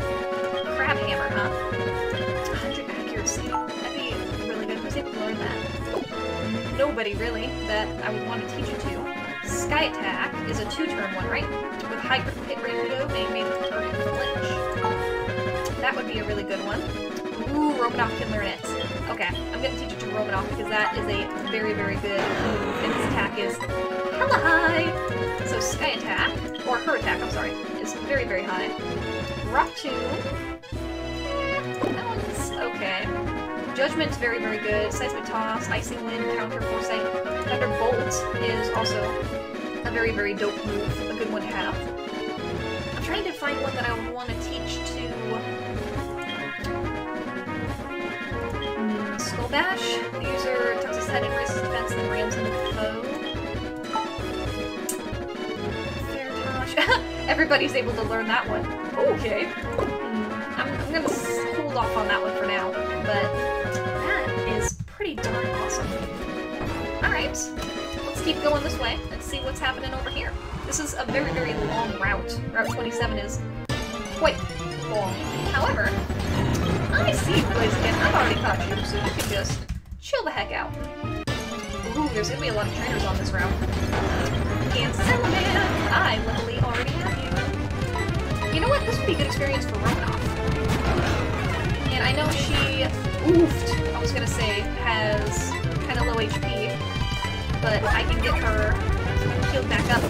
Crab Hammer, huh? 100 accuracy. That'd be really good. Who's able to learn that? Nobody, really, that I would want to teach it to. Sky Attack is a two-turn one, right? With high hit made with target flinch. That would be a really good one. Ooh, Romanoff can learn it. Okay, I'm gonna teach it to Romanoff because that is a very, very good move, and his attack is hella high. So Sky Attack, or her attack, I'm sorry, is very, very high. Rock Tomb. Eh, that one's okay. Judgment's very, very good. Seismic Toss, Icy Wind, Counter Foresight. Thunderbolt is also a very, very dope move. A good one to have. I'm trying to find one that I want to teach Bash. The user tucks his head and raises defense, then rams into the foe. Everybody's able to learn that one. Okay. Hmm, I'm, I'm gonna hold off on that one for now, but that is pretty darn awesome. Alright, let's keep going this way and see what's happening over here. This is a very, very long route. Route 27 is quite long. However, I see again. I've already caught you, so you can just chill the heck out. Ooh, there's gonna be a lot of trainers on this route. And I luckily already have you. You know what? This would be a good experience for Romanoff. And I know she, oofed, I was gonna say, has kind of low HP, but I can get her healed back up.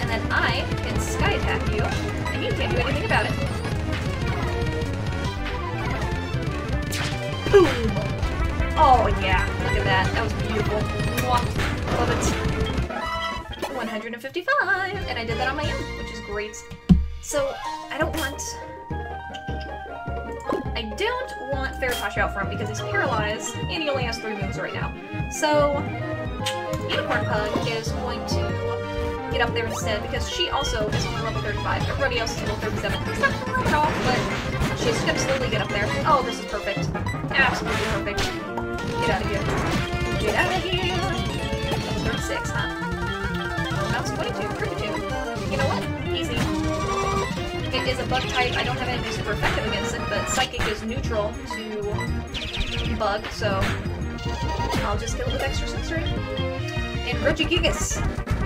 And then I can sky attack you, and you can't do anything about it. Boom! Oh yeah, look at that. That was beautiful. Love it. 155! And I did that on my own, which is great. So, I don't want... I don't want Ferritosh out front because he's paralyzed, and he only has three moves right now. So, Unicorn Pug is going to get up there instead because she also is only level 35. Everybody else is level 37. It's not at all, but she's gonna slowly get up there. Oh, this is perfect. Absolutely perfect. Get out of here. Get out of here! Level 36, huh? Oh, that's 22, 32. You know what? Easy. It is a bug type. I don't have anything super effective against it, but Psychic is neutral to bug, so I'll just kill it with extra sensory. And Regigigas.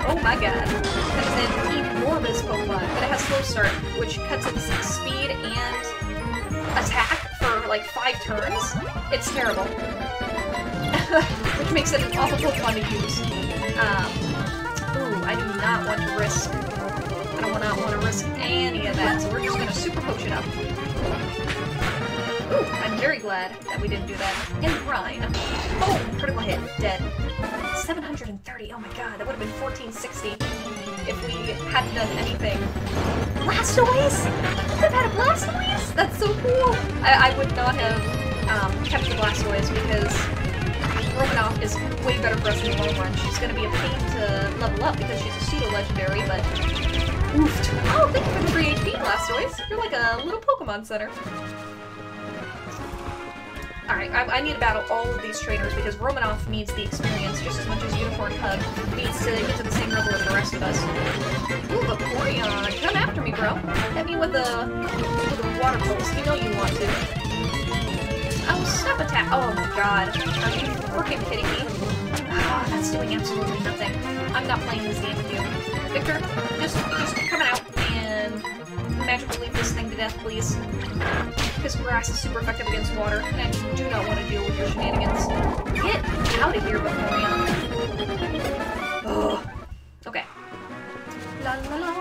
Oh my god. That is an enormous Pokemon, but it has slow start, which cuts its speed and attack for like five turns. It's terrible. which makes it an awful Pokemon to use. Um, ooh, I do not want to risk. I don't want to risk any of that, so we're just gonna super it up. Ooh, I'm very glad that we didn't do that. And Rhine. Oh, critical hit, dead. 730, oh my god, that would have been 1460 if we hadn't done anything. Blastoise? We've had a Blastoise? That's so cool! I, I would not have um, kept the Blastoise because Romanoff is way better for us in the long run. She's gonna be a pain to level up because she's a pseudo-legendary, but oofed. Oh, thank you for the free HP, Blastoise! You're like a little Pokemon center. Alright, I, I need to battle all of these trainers because Romanoff needs the experience just as much as Unicorn Pug needs to get to the same level as the rest of us. Ooh, Vaporeon! Come after me, bro! Hit me with a, with a water pulse. You know you want to. Oh, stop attack! Oh my god. Are you freaking kidding me? Ah, that's doing absolutely nothing. I'm not playing this game with you. Victor, just, just come out magical leaf this thing to death, please. Because grass is super effective against water, and I do not want to deal with your shenanigans. Get out of here, Vaporeon. Ugh. Okay. La la la.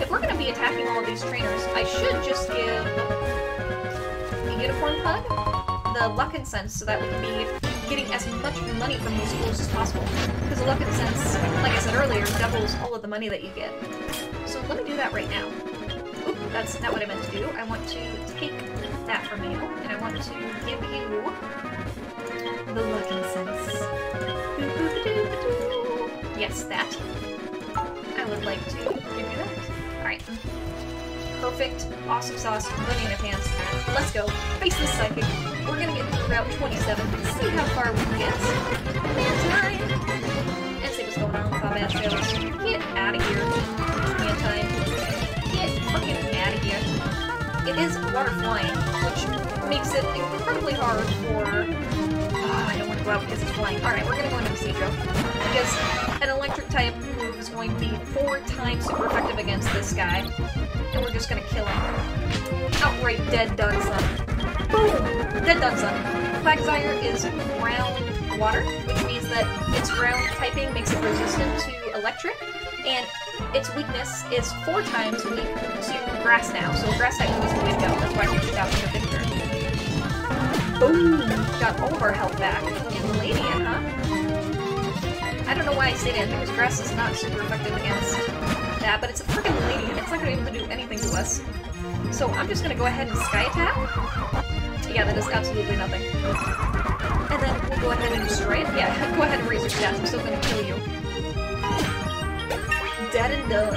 If we're gonna be attacking all of these trainers, I should just give the Unicorn Pug the Luck Incense so that we can be getting as much money from these schools as possible. Because Luck Incense, like I said earlier, doubles all of the money that you get. So let me do that right now. Oop, that's not what I meant to do. I want to take that from you, and I want to give you the Luck Incense. Yes, that. I would like to give you that. Alright. Perfect. Awesome sauce. Banana pants. Let's go. Face this psychic. We're gonna get through Route 27. See how far we can get. Get out of here. Mantine. Get fucking out of here. It is water flying, which makes it incredibly hard for... Oh, I don't want to go out because it's flying. Alright, we're gonna go into Besejo. Because an electric type move is going to be four times super effective against this guy. And we're just gonna kill him. Outright dead son. Boom! Dead done son. Quagsire is ground water, which means that its ground typing makes it resistant to electric, and its weakness is four times weak to grass now. So grass type is the way to go. That's why we should out to Victor. Boom! Got all of our health back. And huh? I don't know why I say that, because grass is not super effective against that, but it's a freaking Ladian. It's not gonna be able to do anything to us. So I'm just gonna go ahead and Sky Attack. Yeah, that does absolutely nothing. And then we'll go ahead and destroy it. Yeah, go ahead and raise your stats. I'm still gonna kill you. dead and done.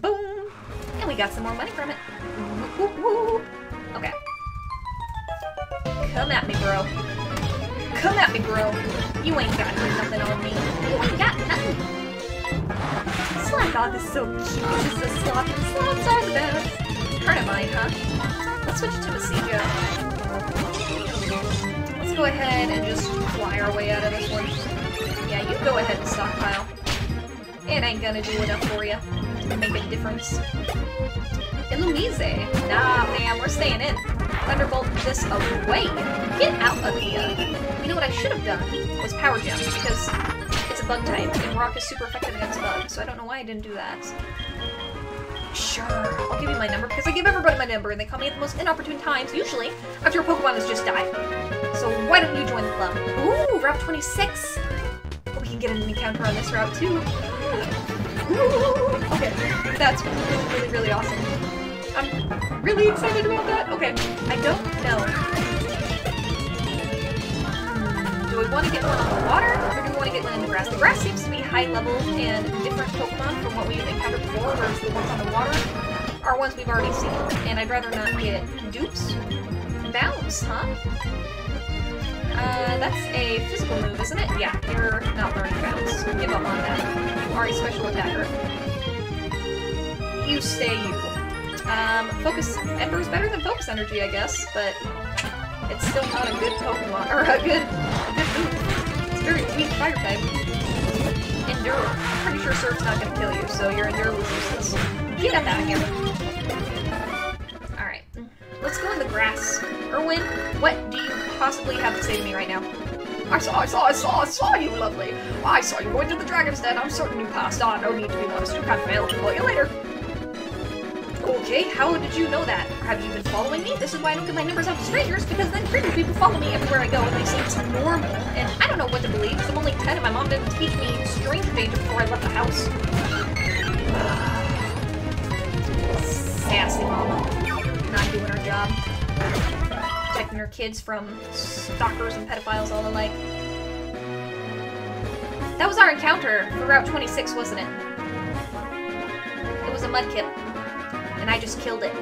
Boom! And we got some more money from it. Okay. Come at me, bro. Come at me, bro. You ain't got nothing on me. You ain't got nothing. Slakoth is so cute. This is a slot. Slots are the best. Heart of mine, huh? Let's switch to a Sejo. Go ahead and just fly our way out of this one. Yeah, you go ahead and stockpile. It ain't gonna do enough for you to make a difference. Illumise. Nah, man, we're staying in. Thunderbolt this away. Get out of here. Uh, you know what I should have done was Power Gem, because it's a bug type, and Rock is super effective against bugs, so I don't know why I didn't do that. Sure, I'll give you my number, because I give everybody my number, and they call me at the most inopportune times, usually after a Pokemon has just died. So why don't you join the club? Ooh, Route 26! We can get an encounter on this route, too. Ooh, okay, that's really, really, really awesome. I'm really excited about that. Okay, I don't know. Do we want to get one on the water, or do we want to get one in the grass? The grass seems to be high level and different Pokemon from what we've encountered before, whereas the ones on the water are ones we've already seen. And I'd rather not get dupes. Bounce, huh? Uh, that's a physical move, isn't it? Yeah, you're not learning bounce. Give up on that. You are a special attacker. You stay you. Um, Focus Ember is better than Focus Energy, I guess, but it's still not a good Pokemon, or a good, a good move. It's very weak Fire type. Endure. I'm pretty sure Surf's not gonna kill you, so your Endure was useless. Get up out of here. Alright. Let's go in the grass. Erwin, what do you possibly have to say to me right now? I saw, I saw, I saw, I saw you, lovely. I saw you going to the Dragon's Den. I'm certain you passed on. Ah, no need to be modest. You can't fail. Call you later. Okay, how did you know that? Have you been following me? This is why I don't give my numbers out to strangers, because then creepy people follow me everywhere I go and they say it's normal. And I don't know what to believe, because I'm only 10 and my mom didn't teach me stranger danger before I left the house. Sassy mama. Not doing her job. Protecting her kids from stalkers and pedophiles all alike. That was our encounter for Route 26, wasn't it? It was a mudkip and I just killed it.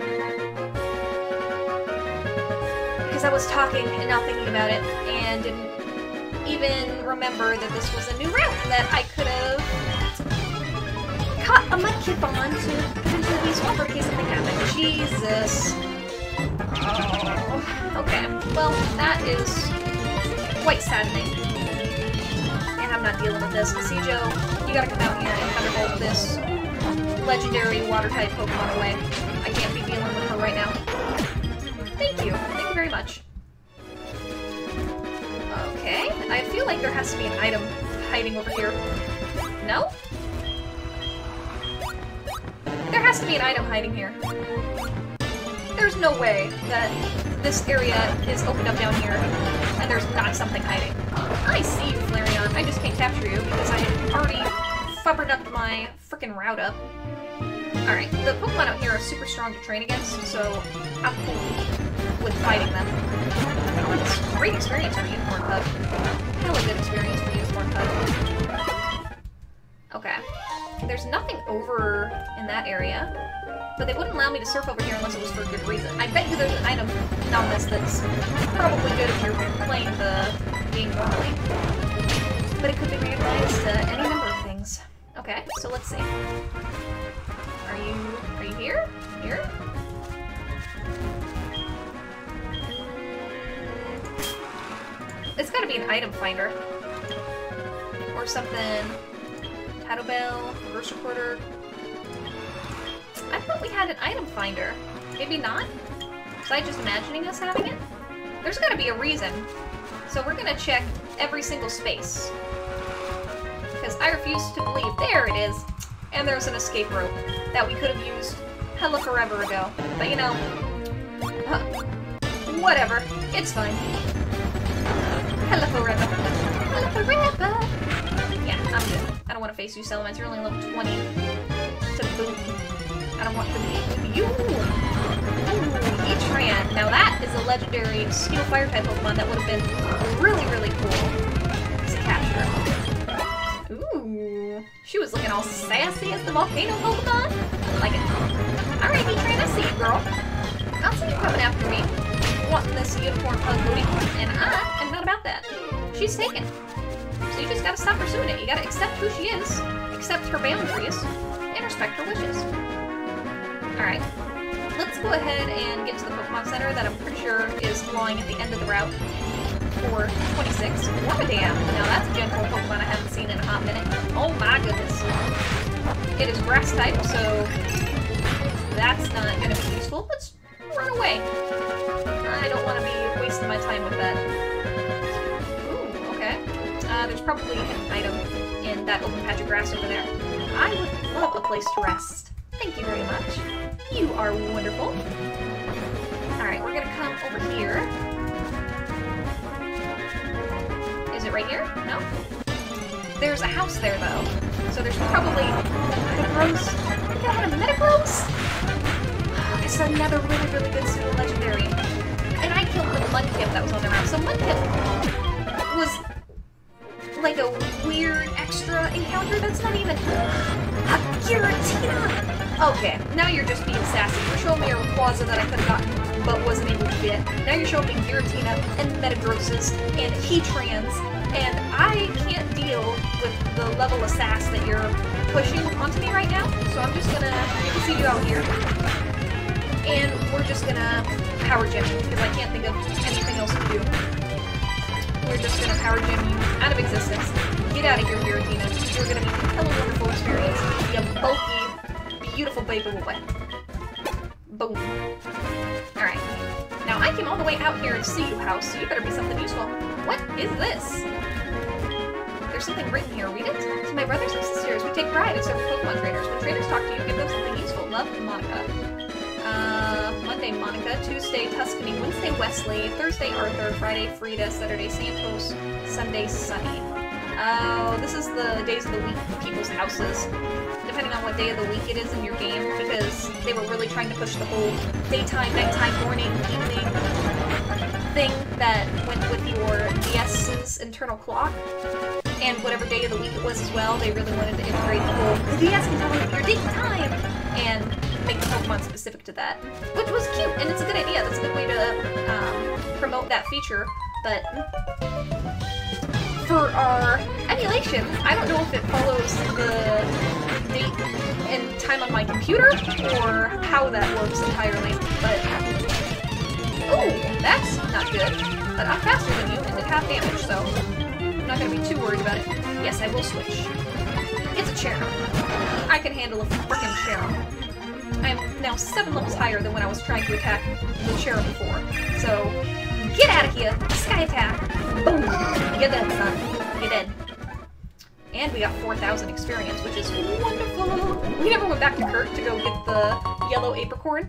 Because I was talking and not thinking about it, and didn't even remember that this was a new route that I could have caught a mudkip on to potentially be swamped in case something happened. Jesus. Oh. Okay, well, that is quite saddening. And I'm not dealing with this. See, Joe, you gotta come out here and thunderbolt this legendary water type Pokemon away. I can't be dealing with her right now. Thank you. Thank you very much. Okay. I feel like there has to be an item hiding over here. No? There has to be an item hiding here. There's no way that this area is opened up down here and there's not something hiding. I see you, Flareon. I just can't capture you because I already fubbered up my freaking route up. Alright, the Pokemon out here are super strong to train against, so I'm cool with fighting them. It's great experience for Unicorn Pug. Hella good experience for Unicorn Pug. Okay. There's nothing over in that area, but they wouldn't allow me to surf over here unless it was for a good reason. I bet you there's an item on this that's probably good if you're playing the game normally. But it could be reapplied to any number of things. Okay, so let's see. Are you are you here? Here? It's gotta be an item finder. Or something. Tidal Bell, reverse recorder. I thought we had an item finder. Maybe not? Was I just imagining us having it? There's gotta be a reason. So we're gonna check every single space. Because I refuse to believe. There it is! And there's an escape rope that we could have used hella forever ago. But you know, uh, whatever. It's fine. Hella forever. Hella forever! Yeah, I'm good. I don't want to face you, Salamence. You're only level 20 to boot. I don't want to be with you! Ooh, Heatran. Now that is a legendary Steel Fire type Pokemon that would have been really, really cool to capture. She was looking all sassy as the volcano Pokemon. Like it. Alright, Heatran, I see you, girl. I'll see you coming after me, wanting this unicorn pug booty, ah, and I am not about that. She's taken. So you just gotta stop pursuing it. You gotta accept who she is, accept her boundaries, and respect her wishes. Alright. Let's go ahead and get to the Pokemon Center that I'm pretty sure is lying at the end of the route for 26. Wormadam. Now that's a gentle Pokemon I haven't seen in a hot minute. Oh my goodness. It is grass type, so that's not going to be useful. Let's run away. I don't want to be wasting my time with that. Ooh, okay. Uh, there's probably an item in that open patch of grass over there. I would love a place to rest. Thank you very much. You are wonderful. Alright, we're gonna come over here. Right here? No? There's a house there, though. So there's probably Metagross. I had a? It's another really, really good pseudo legendary. And I killed the Mudkip that was on the route. So Mudkip was like a weird extra encounter that's not even a Giratina! Okay, now you're just being sassy. You're showing me a Rayquaza that I could have gotten, but wasn't able to get. Now you're showing me Giratina and Metagrosses and Heatrans, and I can't deal with the level of sass that you're pushing onto me right now, so I'm just gonna see you out here. And we're just gonna power gem you, because I can't think of anything else to do. We're just gonna power gem you out of existence. Get out of here, Giratina. You're gonna be a hella wonderful experience. You bulky, beautiful baby boy. Boom. Alright. Now I came all the way out here to see you, house, so you better be something useful. What is this? There's something written here. Read it. To my brothers and sisters, we take pride in serving Pokemon trainers. When trainers talk to you, give them something useful. Love, Monica. Uh, Monday, Monica. Tuesday, Tuscany. Wednesday, Wesley. Thursday, Arthur. Friday, Frida. Saturday, Santos. Sunday, Sunny. Oh, this is the days of the week people's houses. Depending on what day of the week it is in your game, because they were really trying to push the whole daytime, nighttime, morning, evening thing that went with your DS's internal clock. And whatever day of the week it was as well, they really wanted to integrate the whole you your date and time and make the Pokemon specific to that. Which was cute, and it's a good idea. That's a good way to um, promote that feature. But for our emulation, I don't know if it follows the date and time on my computer or how that works entirely, but oh, that's not good. But I'm faster than you and did half damage, so not gonna be too worried about it. Yes, I will switch. It's a chair. I can handle a freaking chair. I am now seven levels higher than when I was trying to attack the chair before. So, get out of here! Sky attack! Boom! You're dead, son. You're dead. And we got 4,000 experience, which is wonderful! We never went back to Kurt to go get the yellow apricorn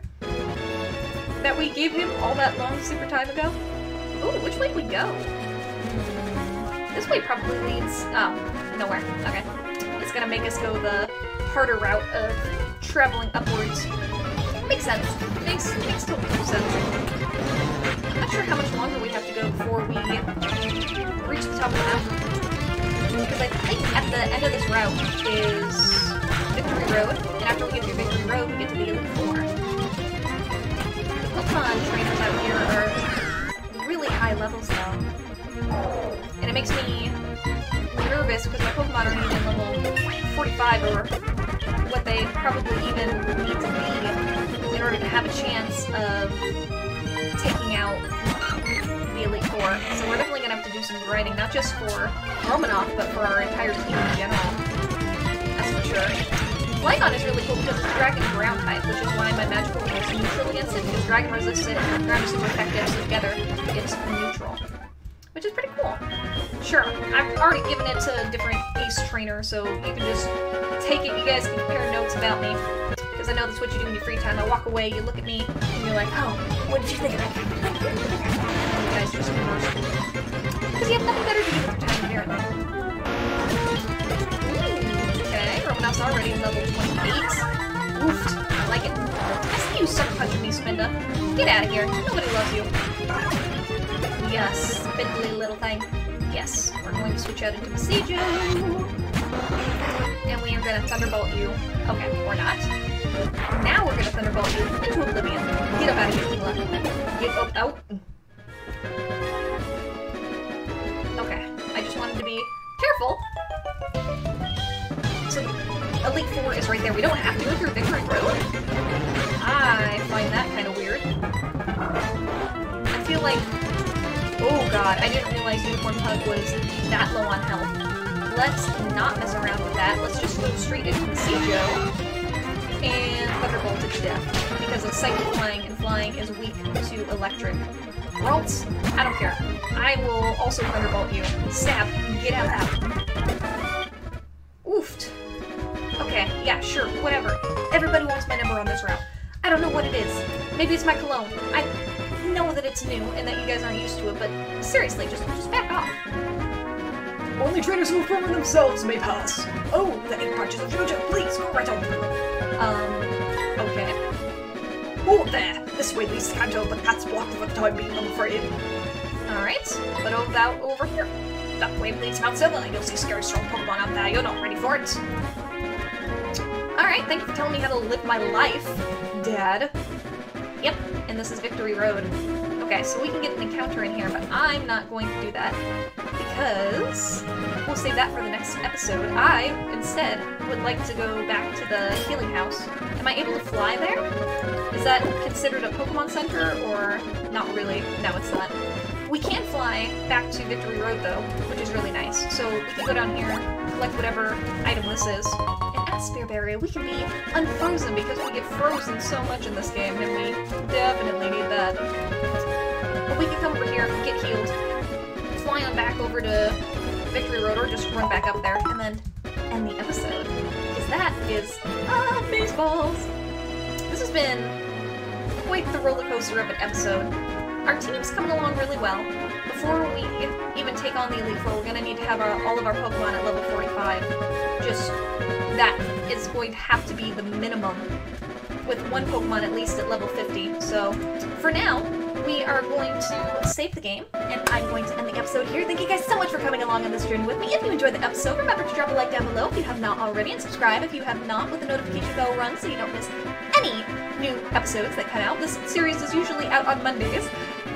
that we gave him all that long super time ago. Ooh, which way do we go? This way probably leads... Oh, nowhere. Okay. It's gonna make us go the harder route of traveling upwards. Makes sense. Makes, makes total sense. I'm not sure how much longer we have to go before we reach the top of the mountain. Because I think at the end of this route is Victory Road, and after we get through Victory Road, we get to the Elite Four. The Pokemon trainers out here are really high levels though. And it makes me nervous because my Pokemon aren't even level 45 or what they probably even need to be in order to have a chance of taking out the Elite Four. So we're definitely gonna have to do some grinding, not just for Romanoff, but for our entire team in general. That's for sure. Flygon is really cool because it's Dragon Ground type, which is why my magical is neutral against it, because Dragon resistant and Ground is super effective, so together it's neutral. Which is pretty cool. Sure, I've already given it to a different ace trainers, so you can just take it, you guys can compare notes about me. Because I know that's what you do in your free time. I walk away, you look at me, and you're like, oh, what did you think of that? You guys just. Because you have nothing better to do with your time. Ooh, okay, Romanoff's already level 28. Oof, I like it. I see you sucker punching me, Spinda. Get out of here. Nobody loves you. Yes, spindly little thing. Yes, we're going to switch out into Masiju. And we are gonna Thunderbolt you. Okay, or not. Now we're gonna Thunderbolt you into oblivion. Get up out of here, Mila. Get up out. Okay, I just wanted to be careful. So, Elite Four is right there. We don't have to go through Victory Road. I find that kind of weird. I feel like... God, I didn't realize Unicorn Pug was that low on health. Let's not mess around with that. Let's just go straight into the Joe and Thunderbolt it to death. Because it's Psychic Flying, and Flying is weak to Electric. Else, I don't care. I will also Thunderbolt you. Stab. Get out out. Oofed. Okay, yeah, sure, whatever. Everybody wants my number on this route. I don't know what it is. Maybe it's my cologne. I know that it's new and that you guys aren't used to it, but seriously, just just back off. Only trainers who affirm themselves may pass. Oh, the eight punches of Jojo, please go right on. Um, okay. Oh, there. This way leads to Kanto, but that's blocked for the time being, I'm afraid. Alright, but about over here. That way leads to Mount Silver, and you'll see scary strong Pokemon out there. You're not ready for it. Alright, thank you for telling me how to live my life, Dad. Yep, and this is Victory Road. Okay, so we can get an encounter in here, but I'm not going to do that because we'll save that for the next episode. I, instead, would like to go back to the healing house. Am I able to fly there? Is that considered a Pokemon Center or not really? No, it's not. We can fly back to Victory Road though, which is really nice. So we can go down here, collect whatever item this is, Aspear Berry we can be unfrozen because we get frozen so much in this game and we definitely need that. But we can come over here, get healed, fly on back over to Victory Road or just run back up there and then end the episode. Because that is ah, baseballs! This has been quite the roller coaster of an episode. Our team's coming along really well. Before we even take on the Elite Four, we're gonna need to have our, all of our Pokemon at level 45. Just, that is going to have to be the minimum, with one Pokemon at least at level 50. So, for now, we are going to save the game, and I'm going to end the episode here. Thank you guys so much for coming along on this journey with me. If you enjoyed the episode, remember to drop a like down below if you have not already, and subscribe if you have not, with the notification bell run so you don't miss any new episodes that come out. This series is usually out on Mondays.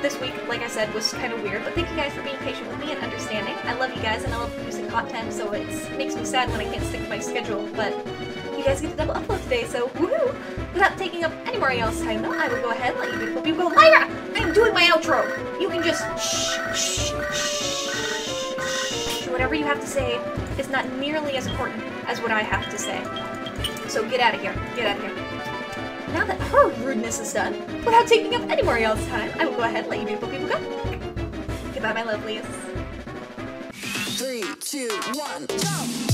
This week, like I said, was kind of weird, but thank you guys for being patient with me and understanding. I love you guys and I love producing content, so it makes me sad when I can't stick to my schedule, but you guys get to double upload today, so woohoo! Without taking up any more y'all's time, though, I will go ahead and let you people go. Lyra! I'm doing my outro! You can just shh. Whatever you have to say is not nearly as important as what I have to say. So get out of here. Get out of here. Now that her rudeness is done, without taking up any more of y'all's time, I will go ahead and let you beautiful people go. Goodbye, my lovelies. Three, two, one, jump!